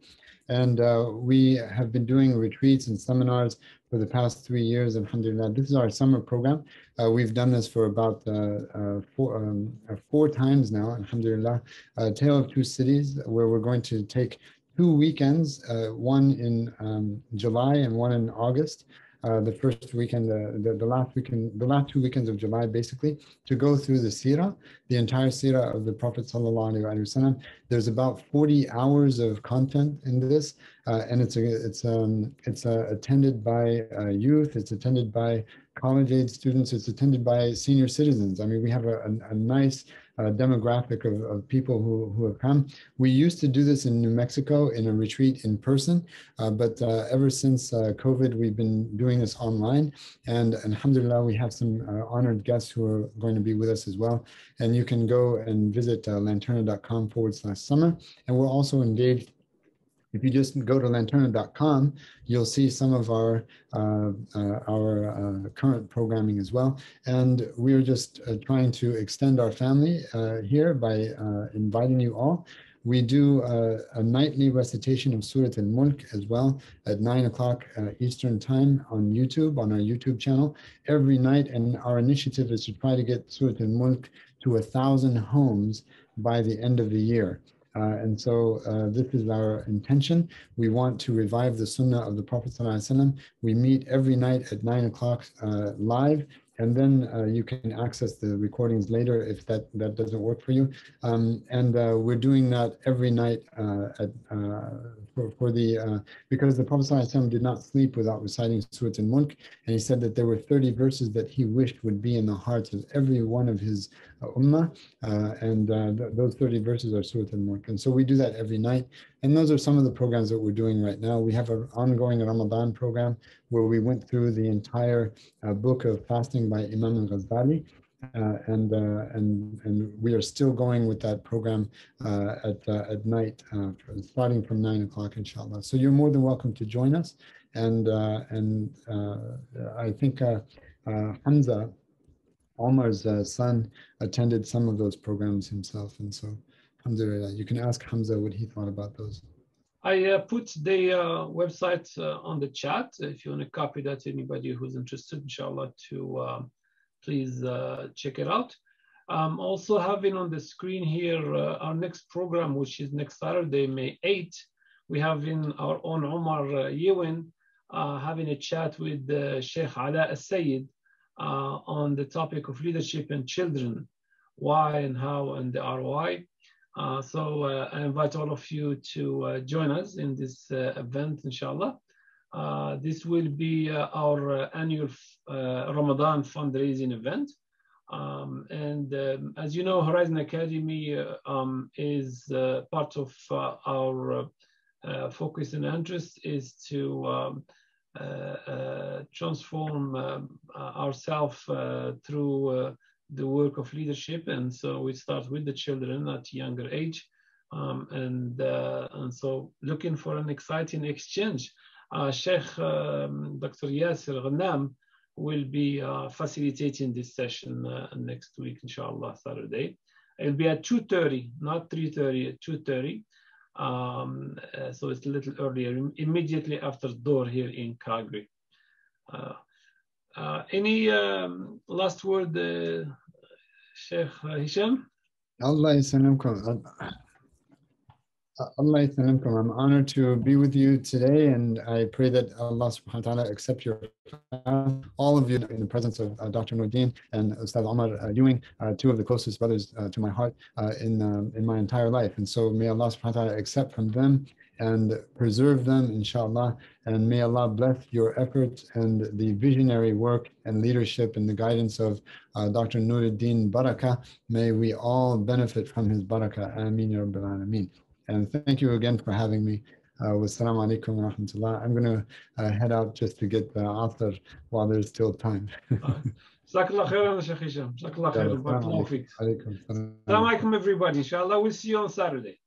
And uh, we have been doing retreats and seminars for the past three years, alhamdulillah. This is our summer program. Uh, we've done this for about uh, uh, four, um, four times now, alhamdulillah. A Tale of Two Cities, where we're going to take two weekends, one in um, July and one in August uh, the first weekend, uh, the, the last weekend, the last two weekends of July, basically, to go through the Sirah, the entire Sirah of the Prophet Wasallam. There's about 40 hours of content in this, uh, and it's a, it's um, it's uh, attended by uh, youth, it's attended by college age students, it's attended by senior citizens. I mean, we have a, a, a nice uh, demographic of, of people who, who have come. We used to do this in New Mexico in a retreat in person, uh, but uh, ever since uh, COVID, we've been doing this online. And alhamdulillah, we have some uh, honored guests who are going to be with us as well. And you can go and visit uh, lanturna.com forward slash summer. And we're also engaged if you just go to lanturna.com, you'll see some of our uh, uh, our uh, current programming as well. And we're just uh, trying to extend our family uh, here by uh, inviting you all. We do a nightly recitation of Surah Al-Mulk as well at nine o'clock Eastern time on YouTube, on our YouTube channel every night. And our initiative is to try to get Surah Al-Mulk to a thousand homes by the end of the year. Uh, and so uh, this is our intention. We want to revive the sunnah of the Prophet. We meet every night at nine o'clock uh, live and then uh, you can access the recordings later if that, that doesn't work for you. Um, and uh, we're doing that every night uh, at, for, for the, because the Prophet did not sleep without reciting Surah Al-Mulk, and he said that there were 30 verses that he wished would be in the hearts of every one of his ummah, and th those 30 verses are Surah Al-Mulk. And so we do that every night, and those are some of the programs that we're doing right now. We have an ongoing Ramadan program where we went through the entire uh, book of fasting by Imam al-Ghazali. Uh, and uh, and and we are still going with that program uh, at uh, at night, uh, starting from nine o'clock, inshallah. So you're more than welcome to join us, and and I think Hamza, Omar's son, attended some of those programs himself, and so Alhamdulillah. You can ask Hamza what he thought about those. I uh, put the uh, website uh, on the chat if you want to copy that anybody who's interested, inshallah, to um, please uh, check it out. Um, also having on the screen here uh, our next program, which is next Saturday, May 8. We have in our own Omar uh, Ewing having a chat with Sheikh Ala As-Sayyid on the topic of leadership and children, why and how and the ROI. Uh, so uh, I invite all of you to uh, join us in this event, inshallah. this will be our annual Ramadan fundraising event. Um, and um, as you know, Horizon Academy um, is part of our focus and interest is to um, uh, uh, transform um, ourselves uh, through the work of leadership. And so we start with the children at younger age. Um, and, uh, and so looking for an exciting exchange. Uh, Sheikh um, Dr. Yasir Ghanam will be uh, facilitating this session uh, next week, inshallah, Saturday. It'll be at 2.30, not 3.30, at 2.30. Um, uh, so it's a little earlier, immediately after Dhuhr here in Calgary. Uh, Uh, any um, last word, uh, Sheikh Hisham? Allah yasalamkum. Allah. I'm honored to be with you today, and I pray that Allah subhanahu wa ta'ala accept your all of you in the presence of uh, Dr. Nuruddin and Ustad Omar uh, Ewing, uh, two of the closest brothers uh, to my heart uh, in, um, in my entire life. And so may Allah subhanahu wa ta'ala accept from them and preserve them, inshallah. And may Allah bless your efforts and the visionary work and leadership and the guidance of uh, Dr. Nuruddin Baraka. May we all benefit from his barakah. Ameen ya Rabbil Alameen. And thank you again for having me. Uh, wassalamu alaikum wa rahmatullah. I'm going to uh, head out just to get uh, the after while there's still time. Jazakallah Assalamu alaikum, everybody. Inshallah, we'll see you on Saturday.